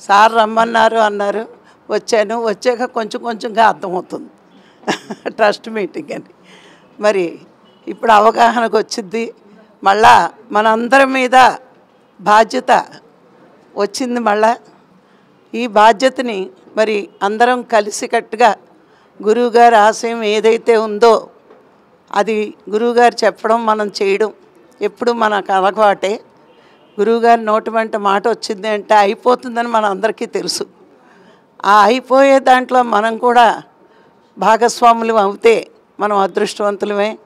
సార్ రమ్మన్నారు అన్నారు. వచ్చాను. వచ్చాక కొంచెం కొంచెంగా అర్థమవుతుంది. ట్రస్ట్ మీటింగ్ అని. మరి ఇప్పుడు అవగాహనకు వచ్చింది. మళ్ళా మనందరి మీద బాధ్యత వచ్చింది మళ్ళా. ఈ బాధ్యతని మరి అందరం కలిసికట్టుగా గురువుగారి ఆశయం ఏదైతే ఉందో అది గురువుగారు చెప్పడం మనం చేయడం ఎప్పుడు మనకు అలవాటే. గురువుగారి నోటి వెంట మాట వచ్చింది అంటే అయిపోతుందని మన అందరికీ తెలుసు. ఆ అయిపోయే దాంట్లో మనం కూడా భాగస్వాములు అవుతే మనం అదృష్టవంతులమే.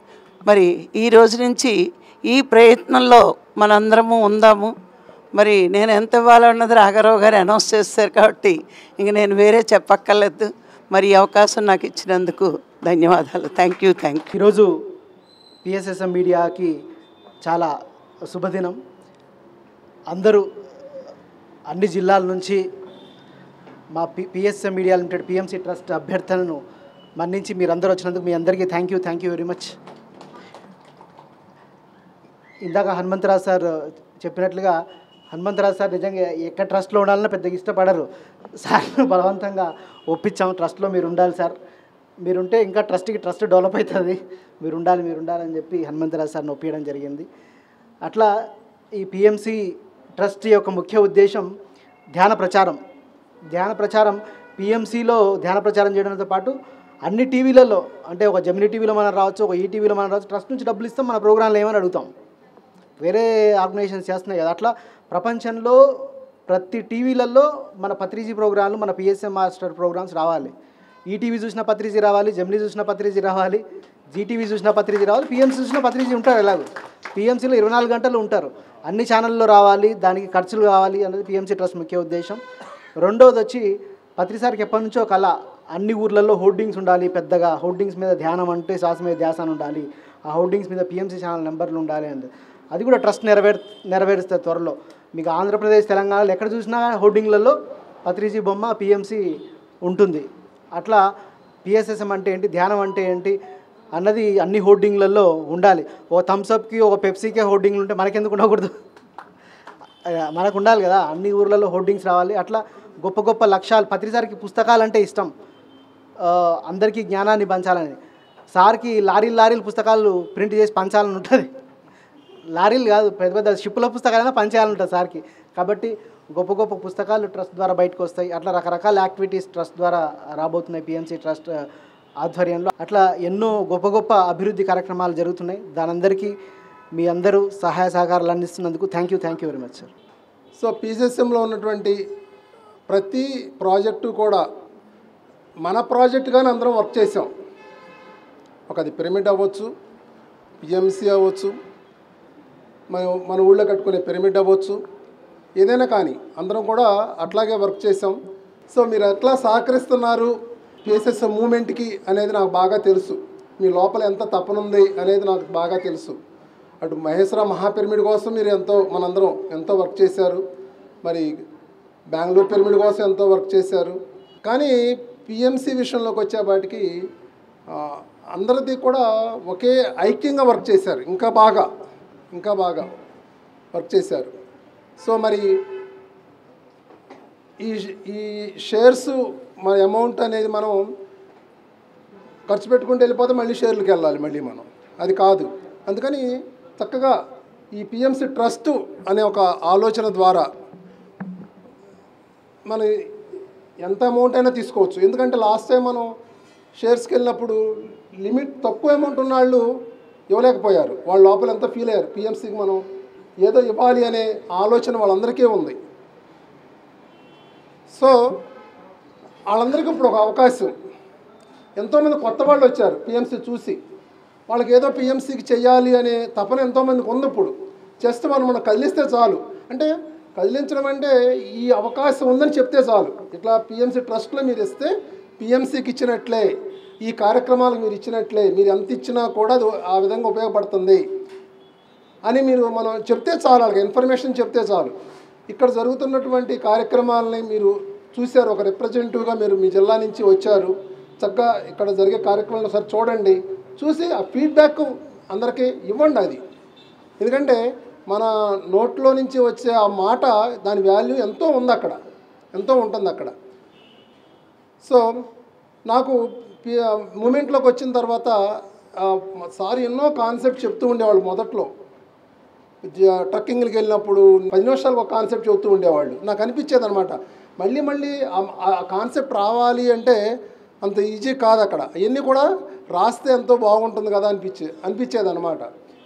మరి ఈ రోజు నుంచి ఈ ప్రయత్నంలో మనందరము ఉందాము. మరి నేను ఎంత ఇవ్వాలన్నది రాఘరావు గారు అనౌన్స్ చేస్తారు కాబట్టి ఇంక నేను వేరే చెప్పక్కర్లేదు. మరి ఈ అవకాశం నాకు ఇచ్చినందుకు ధన్యవాదాలు. Thank you thank you. ఈరోజు పిఎస్ఎస్ఎం మీడియాకి చాలా శుభదినం. అందరూ అన్ని జిల్లాల నుంచి మా P PSM media limited PMC trust అభ్యర్థనను మన్నించి మీరందరూ వచ్చినందుకు మీ అందరికీ thank you thank you very much ఇందాక హనుమంతరావు సార్ చెప్పినట్లుగా హనుమంతరావు సార్ నిజంగా ఎక్కడ ట్రస్ట్లో ఉండాలన్నా పెద్దగా ఇష్టపడరు. సార్ బలవంతంగా ఒప్పించాము ట్రస్ట్లో మీరు ఉండాలి సార్. మీరుంటే ఇంకా ట్రస్ట్కి ట్రస్ట్ డెవలప్ అవుతుంది. మీరు ఉండాలి మీరు ఉండాలని చెప్పి హనుమంతరావు సార్ని ఒప్పించడం జరిగింది. అట్లా ఈ పిఎంసి ట్రస్ట్ యొక్క ముఖ్య ఉద్దేశం ధ్యాన ప్రచారం. ధ్యాన ప్రచారం పిఎంసీలో ధ్యాన ప్రచారం చేయడంతో పాటు అన్ని టీవీలలో అంటే ఒక జమినీ టీవీలో మనం రావచ్చు ఒక ఈ టీవీలో మనం రావచ్చు ట్రస్ట్ నుంచి డబ్బులు ఇస్తాం మన ప్రోగ్రాంలు ఏమని అడుగుతాం. వేరే ఆర్గనైజేషన్స్ చేస్తున్నాయి కదా అట్లా ప్రపంచంలో ప్రతి టీవీలలో మన పత్రిజీ ప్రోగ్రాంలు మన పిఎస్ఎం మాస్టర్ ప్రోగ్రామ్స్ రావాలి. ఈటీవీ చూసిన పత్రిజీ రావాలి జమినీ చూసిన పత్రిజీ రావాలి జీటీవీ చూసిన పత్రిజీ రావాలి పిఎంసీ చూసిన పత్రిజీ ఉంటారు ఎలాగో. పిఎంసీలో ఇరవై నాలుగు గంటలు ఉంటారు. అన్ని ఛానల్లో రావాలి దానికి ఖర్చులు కావాలి అనేది పిఎంసీ ట్రస్ట్ ముఖ్య ఉద్దేశం. రెండవది వచ్చి పత్రిసారికి ఎప్పటి నుంచో కళ అన్ని ఊర్లలో హోర్డింగ్స్ ఉండాలి పెద్దగా హోర్డింగ్స్ మీద ధ్యానం అంటే శ్వాస మీద ధ్యాస ఉండాలి ఆ హోర్డింగ్స్ మీద పిఎంసీ ఛానల్ నెంబర్లు ఉండాలి అంది. అది కూడా ట్రస్ట్ నెరవేర్ నెరవేరుస్తుంది త్వరలో. మీకు ఆంధ్రప్రదేశ్ తెలంగాణలో ఎక్కడ చూసినా హోర్డింగ్లలో పత్రిజీ బొమ్మ పిఎంసీ ఉంటుంది. అట్లా పిఎస్ఎస్ఎం అంటే ఏంటి ధ్యానం అంటే ఏంటి అన్నది అన్ని హోర్డింగ్లలో ఉండాలి. ఓ థమ్స్అప్కి ఒక పెప్సీకే హోర్డింగ్లు ఉంటే మనకెందుకు ఉండకూడదు? మనకు ఉండాలి కదా అన్ని ఊర్లలో హోర్డింగ్స్ రావాలి. అట్లా గొప్ప గొప్ప లక్ష్యాలు. పత్రిసారికి పుస్తకాలు అంటే ఇష్టం. అందరికీ జ్ఞానాన్ని పంచాలని. సార్కి లారీలు లారీలు పుస్తకాలు ప్రింట్ చేసి పంచాలని ఉంటుంది. లారీలు కాదు పెద్ద పెద్ద షిప్పుల పుస్తకాలైనా పంచేయాలని ఉంటుంది సార్కి. కాబట్టి గొప్ప గొప్ప పుస్తకాలు ట్రస్ట్ ద్వారా బయటకు వస్తాయి. అట్లా రకరకాల యాక్టివిటీస్ ట్రస్ట్ ద్వారా రాబోతున్నాయి. పిఎంసీ ట్రస్ట్ ఆధ్వర్యంలో అట్లా ఎన్నో గొప్ప గొప్ప అభివృద్ధి కార్యక్రమాలు జరుగుతున్నాయి. దానందరికీ మీ అందరూ సహాయ సహకారాలు అందిస్తున్నందుకు thank you thank you very much sir. So పీసీఎస్ఎంలో ఉన్నటువంటి ప్రతి ప్రాజెక్టు కూడా మన ప్రాజెక్టుగానే అందరం వర్క్ చేసాం. ఒక అది పిరమిడ్ అవ్వచ్చు పిఎంసీ అవ్వచ్చు మన మన ఊళ్ళో కట్టుకునే పిరమిడ్ అవ్వచ్చు ఏదైనా కానీ అందరం కూడా అట్లాగే వర్క్ చేసాం. సో మీరు ఎట్లా సహకరిస్తున్నారు పిఎస్ఎస్ మూమెంట్కి అనేది నాకు బాగా తెలుసు. మీ లోపల ఎంత తపనుంది అనేది నాకు బాగా తెలుసు. అటు మహేశ్వర మహాపిరమిడ్ కోసం మీరు ఎంతో మనందరం ఎంతో వర్క్ చేశారు. మరి బెంగళూరు పిరమిడ్ కోసం ఎంతో వర్క్ చేశారు. కానీ పిఎంసి విషయంలోకి వచ్చేపాటికి అందరిది కూడా ఒకే ఐక్యంగా వర్క్ చేశారు. ఇంకా బాగా ఇంకా బాగా వర్క్ చేశారు. సో మరి ఈ ఈ షేర్స్ మన అమౌంట్ అనేది మనం ఖర్చు పెట్టుకుంటూ వెళ్ళిపోతే మళ్ళీ షేర్లకు వెళ్ళాలి మళ్ళీ మనం. అది కాదు. అందుకని చక్కగా ఈ పిఎంసి ట్రస్ట్ అనే ఒక ఆలోచన ద్వారా మన ఎంత అమౌంట్ అయినా తీసుకోవచ్చు. ఎందుకంటే లాస్ట్ టైం మనం షేర్స్కి వెళ్ళినప్పుడు లిమిట్ తక్కువ అమౌంట్ ఉన్న వాళ్ళు ఇవ్వలేకపోయారు. వాళ్ళ లోపల ఎంత ఫీల్ అయ్యారు. పిఎంసీకి మనం ఏదో ఇవ్వాలి అనే ఆలోచన వాళ్ళందరికీ ఉంది. సో వాళ్ళందరికీ ఇప్పుడు ఒక అవకాశం. ఎంతోమంది కొత్త వాళ్ళు వచ్చారు పిఎంసీ చూసి. వాళ్ళకి ఏదో పిఎంసీకి చేయాలి అనే తపన ఎంతోమందికి ఉంది ఇప్పుడు జస్ట్ మనం మనం కదిలిస్తే చాలు. అంటే కదిలించడం అంటే ఈ అవకాశం ఉందని చెప్తే చాలు. ఇట్లా పిఎంసీ ట్రస్ట్లో మీరు ఇస్తే పిఎంసీకి ఇచ్చినట్లే ఈ కార్యక్రమాలకు మీరు ఇచ్చినట్లే మీరు ఎంత ఇచ్చినా కూడా అది ఆ విధంగా ఉపయోగపడుతుంది అని మీరు మనం చెప్తే చాలు వాళ్ళకి ఇన్ఫర్మేషన్ చెప్తే చాలు. ఇక్కడ జరుగుతున్నటువంటి కార్యక్రమాలని మీరు చూశారు ఒక రిప్రజెంటేటివ్గా మీరు మీ జిల్లా నుంచి వచ్చారు. చక్కగా ఇక్కడ జరిగే కార్యక్రమాలను ఒకసారి చూడండి. చూసి ఆ ఫీడ్బ్యాక్ అందరికీ ఇవ్వండి అది. ఎందుకంటే మన నోట్లో నుంచి వచ్చే ఆ మాట దాని వాల్యూ ఎంతో ఉంది అక్కడ. ఎంతో ఉంటుంది అక్కడ. సో నాకు మూమెంట్లోకి వచ్చిన తర్వాత సార్ ఎన్నో కాన్సెప్ట్ చెప్తూ ఉండేవాళ్ళు మొదట్లో. ట్రక్కింగ్కి వెళ్ళినప్పుడు పది నిమిషాలకు ఒక కాన్సెప్ట్ చెబుతూ ఉండేవాళ్ళు. నాకు అనిపించేది అనమాట మళ్ళీ మళ్ళీ ఆ- ఆ కాన్సెప్ట్ రావాలి అంటే అంత ఈజీ కాదు అక్కడ. అవన్నీ కూడా రాస్తే ఎంతో బాగుంటుంది కదా అనిపించే అనిపించేది అనమాట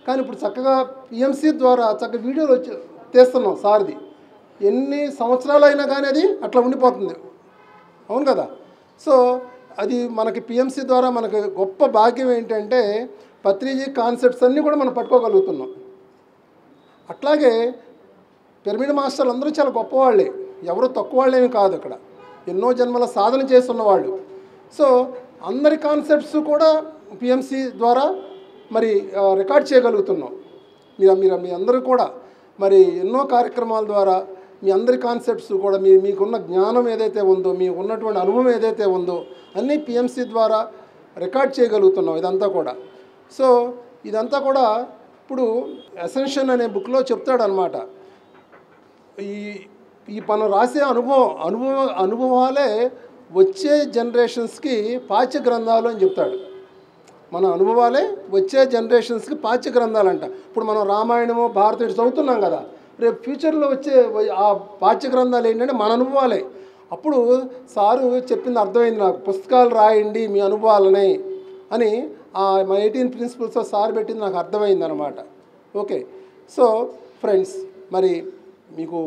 కానీ ఇప్పుడు చక్కగా పిఎంసీ ద్వారా చక్కగా వీడియోలు వచ్చి తీస్తున్నాం సార్ది. ఎన్ని సంవత్సరాలు అయినా కానీ అది అట్లా ఉండిపోతుంది. అవును కదా? సో అది మనకి పిఎంసీ ద్వారా మనకి గొప్ప భాగ్యం ఏంటంటే పత్రిజీ కాన్సెప్ట్స్ అన్నీ కూడా మనం పట్టుకోగలుగుతున్నాం. అట్లాగే పిరమిడ్ మాస్టర్లు అందరూ చాలా గొప్పవాళ్ళే. ఎవరు తక్కువ వాళ్ళేమి కాదు అక్కడ. ఎన్నో జన్మల సాధన చేస్తున్న వాళ్ళు సో అందరి కాన్సెప్ట్స్ కూడా పిఎంసి ద్వారా మరి రికార్డ్ చేయగలుగుతున్నాం. మీరు మీరు మీ అందరూ కూడా మరి ఎన్నో కార్యక్రమాల ద్వారా మీ అందరి కాన్సెప్ట్స్ కూడా మీ మీకున్న జ్ఞానం ఏదైతే ఉందో మీ ఉన్నటువంటి అనుభవం ఏదైతే ఉందో అన్నీ పిఎంసీ ద్వారా రికార్డ్ చేయగలుగుతున్నాం ఇదంతా కూడా. సో ఇదంతా కూడా ఇప్పుడు అసెన్షన్ అనే బుక్లో చెప్తాడనమాట. ఈ ఈ మనం రాసే అనుభవం అనుభవ అనుభవాలే వచ్చే జనరేషన్స్కి పాఠ్య గ్రంథాలు అని చెప్తాడు. మన అనుభవాలే వచ్చే జనరేషన్స్కి పాఠ్య గ్రంథాలు అంట ఇప్పుడు మనం రామాయణము భారతీయుడు చదువుతున్నాం కదా. రేపు ఫ్యూచర్లో వచ్చే ఆ పాఠ్య గ్రంథాలు ఏంటంటే మన అనుభవాలే. అప్పుడు సారు చెప్పింది అర్థమైంది నాకు. పుస్తకాలు రాయండి మీ అనుభవాలని అని ఆ మా ఎయిటీన్ ప్రిన్సిపల్స్ సార్ పెట్టింది నాకు అర్థమైంది అనమాట ఓకే. సో ఫ్రెండ్స్ మరి మీకు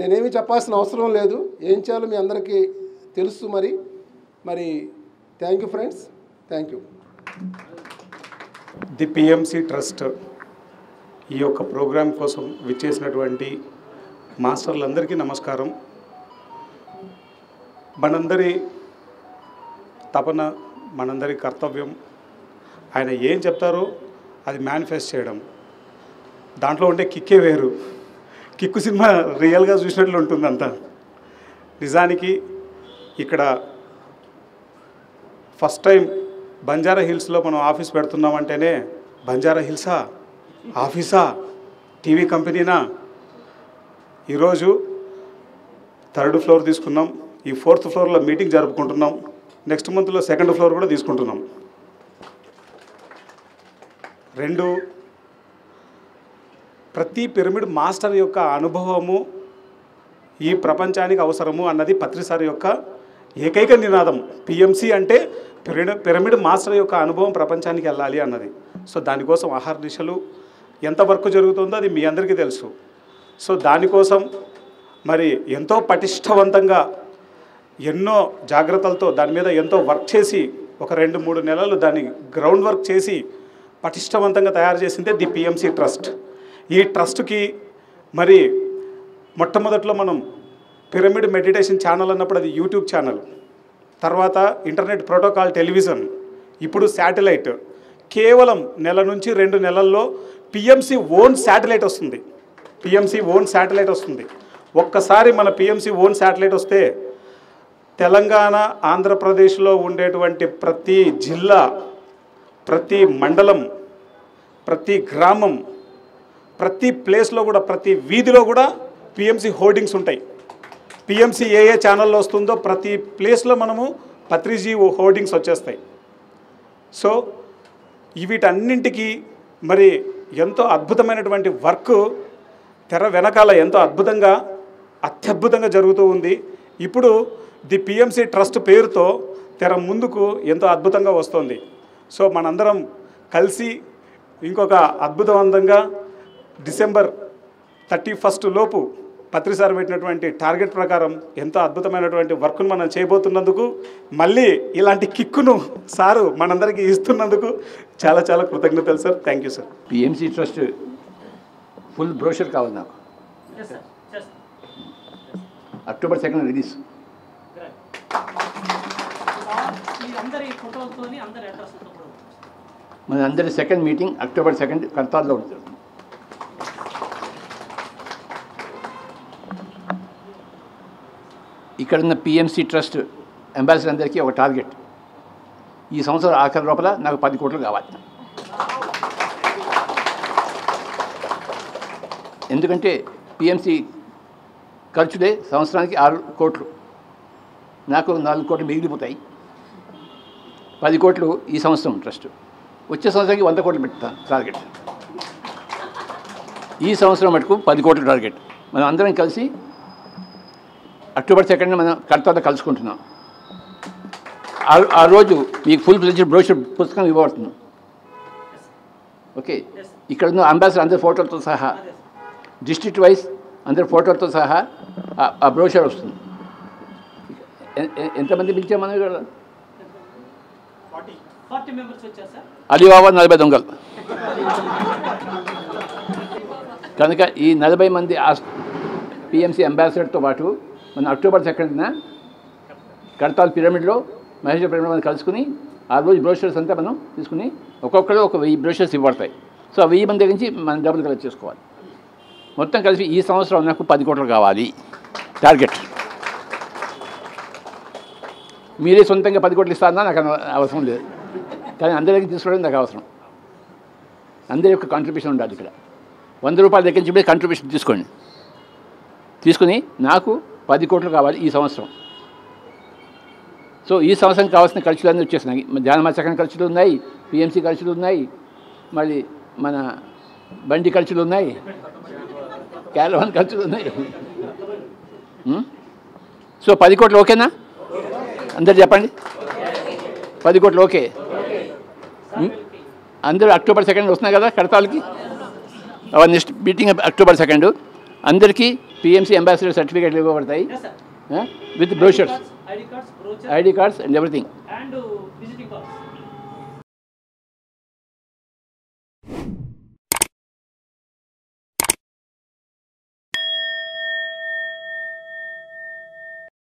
నేనేమి చెప్పాల్సిన అవసరం లేదు. ఏం చేయాలో మీ అందరికీ తెలుసు మరి. మరి thank you friends. Thank you the PMC trust ఈ యొక్క ప్రోగ్రాం కోసం విచ్చేసినటువంటి మాస్టర్లందరికీ నమస్కారం. మనందరి తపన మనందరి కర్తవ్యం ఆయన ఏం చెప్తారో అది మేనిఫెస్ట్ చేయడం. దాంట్లో ఉండే కిక్కే వేరు. కిక్కు సినిమా రియల్గా చూసినట్లు ఉంటుందంతా. నిజానికి ఇక్కడ ఫస్ట్ టైం బంజారా హిల్స్లో మనం ఆఫీస్ పెడుతున్నామంటేనే బంజారా హిల్సా? ఆఫీసా? టీవీ కంపెనీనా? ఈరోజు థర్డ్ ఫ్లోర్ తీసుకున్నాం. ఈ ఫోర్త్ ఫ్లోర్లో మీటింగ్ జరుపుకుంటున్నాం. నెక్స్ట్ మంత్లో సెకండ్ ఫ్లోర్ కూడా తీసుకుంటున్నాం. రెండు ప్రతి పిరమిడ్ మాస్టర్ యొక్క అనుభవము ఈ ప్రపంచానికి అవసరము అన్నది పత్రిసారి యొక్క ఏకైక నినాదం. పిఎంసి అంటే పిరమిడ్ పిరమిడ్ మాస్టర్ యొక్క అనుభవం ప్రపంచానికి వెళ్ళాలి అన్నది. సో దానికోసం ఆహార దిశలు ఎంత వర్క్ జరుగుతుందో అది మీ అందరికీ తెలుసు. సో దానికోసం మరి ఎంతో పటిష్టవంతంగా ఎన్నో జాగ్రత్తలతో దాని మీద ఎంతో వర్క్ చేసి ఒక రెండు మూడు నెలలు దాన్ని గ్రౌండ్ వర్క్ చేసి పటిష్టవంతంగా తయారు చేసిందే ది పిఎంసి ట్రస్ట్. ఈ ట్రస్ట్కి మరి మొట్టమొదట్లో మనం పిరమిడ్ మెడిటేషన్ ఛానల్ అన్నప్పుడు అది యూట్యూబ్ ఛానల్. తర్వాత ఇంటర్నెట్ ప్రోటోకాల్ టెలివిజన్ ఇప్పుడు శాటిలైట్. కేవలం నెల నుంచి రెండు నెలల్లో పిఎంసి ఓన్ శాటిలైట్ వస్తుంది. పిఎంసి ఓన్ శాటిలైట్ వస్తుంది. ఒక్కసారి మన పిఎంసి ఓన్ శాటిలైట్ వస్తే తెలంగాణ ఆంధ్రప్రదేశ్లో ఉండేటువంటి ప్రతి జిల్లా ప్రతి మండలం ప్రతి గ్రామం ప్రతి ప్లేస్లో కూడా ప్రతి వీధిలో కూడా పిఎంసి హోర్డింగ్స్ ఉంటాయి. టీఎంసీ ఏ ఏ ఛానల్లో వస్తుందో ప్రతి ప్లేస్లో మనము పత్రిజీ హోర్డింగ్స్ వచ్చేస్తాయి. సో వీటన్నింటికి మరి ఎంతో అద్భుతమైనటువంటి వర్క్ తెర వెనకాల ఎంతో అద్భుతంగా అత్యద్భుతంగా జరుగుతూ ఉంది. ఇప్పుడు ది పిఎంసి ట్రస్ట్ పేరుతో తెర ముందుకు ఎంతో అద్భుతంగా వస్తుంది. సో మనందరం కలిసి ఇంకొక అద్భుతవంతంగా డిసెంబర్ థర్టీ ఫస్ట్ లోపు పత్రి సార్ పెట్టినటువంటి టార్గెట్ ప్రకారం ఎంతో అద్భుతమైనటువంటి వర్క్ను మనం చేయబోతున్నందుకు మళ్ళీ ఇలాంటి కిక్కును సారు మనందరికీ ఇస్తున్నందుకు చాలా చాలా కృతజ్ఞతలు sir. Thank you sir PMC trust full brochure కావాలి నాకు. October second release. మన అందరి సెకండ్ మీటింగ్ అక్టోబర్ సెకండ్ కర్తార్లో ఉంటుంది. ఇక్కడ ఉన్న పిఎంసీ ట్రస్ట్ అంబాసిడర్ అందరికీ ఒక టార్గెట్ ఈ సంవత్సరం ఆఖరి లోపల నాకు పది కోట్లు కావాలి. ఎందుకంటే పిఎంసీ ఖర్చులే సంవత్సరానికి ఆరు కోట్లు. నాకు నాలుగు కోట్లు మిగిలిపోతాయి. పది కోట్లు ఈ సంవత్సరం ట్రస్ట్ వచ్చే సంవత్సరానికి వంద కోట్లు పెడతాను టార్గెట్ ఈ సంవత్సరం మటుకు పది కోట్ల టార్గెట్ మనం అందరం కలిసి అక్టోబర్ సెకండ్ మనం కడతాలో కలుసుకుంటున్నాం. ఆ- ఆ రోజు మీకు ఫుల్ ఫ్లెడ్జ్ బ్రోషర్ పుస్తకం ఇవ్వబడుతుంది. ఓకే? ఇక్కడ ఉన్న అంబాసిడర్ అందరి ఫోటోలతో సహా డిస్ట్రిక్ట్ వైజ్ అందరి ఫోటోలతో సహా ఆ- బ్రోషర్ వస్తుంది. ఎంతమంది పిలిచాం మనం ఇక్కడ? అలీబాబా నలభై దొంగలు. కనుక ఈ నలభై మంది పిఎంసీ అంబాసిడర్తో పాటు మన అక్టోబర్ సెకండ్న కడతాల్ పిరమిడ్లో మహేశ్వర పిరమిడ్ మనం కలుసుకుని ఆ రోజు బ్రోషర్స్ అంతా మనం తీసుకుని ఒక్కొక్కరు ఒక వెయ్యి బ్రోషర్స్ ఇవ్వబడతాయి. సో ఆ వెయ్యి మంది దగ్గర నుంచి మనం డబ్బులు కలెక్ట్ చేసుకోవాలి. మొత్తం కలిసి ఈ సంవత్సరం నాకు పది కోట్లు కావాలి. టార్గెట్. మీరే సొంతంగా పది కోట్లు ఇస్తారన్నా నాకు అన- అవసరం లేదు. కానీ అందరి దగ్గర తీసుకోవడం నాకు అవసరం. అందరి యొక్క కాంట్రిబ్యూషన్ ఉండాలి ఇక్కడ. వంద రూపాయల దగ్గర నుంచి కాంట్రిబ్యూషన్ తీసుకోండి. తీసుకుని నాకు పది కోట్లు కావాలి ఈ సంవత్సరం. సో ఈ సంవత్సరం కావాల్సిన ఖర్చులన్నీ వచ్చేసినాయి ధ్యానమాచకం ఖర్చులు ఉన్నాయి పిఎంసీ ఖర్చులు ఉన్నాయి మళ్ళీ మన బండి ఖర్చులు ఉన్నాయి క్యాలవన్ ఖర్చులు ఉన్నాయి. సో పది కోట్లు ఓకేనా? అందరు చెప్పండి. పది కోట్లు ఓకే. అందరూ అక్టోబర్ సెకండ్ వస్తున్నాయి కదా కడతాలకి? Our next meeting October second. అందరికీ పిఎంసీ అంబాసిడర్ సర్టిఫికేట్లు ఇవ్వబడతాయి. With brochures ID cards and everything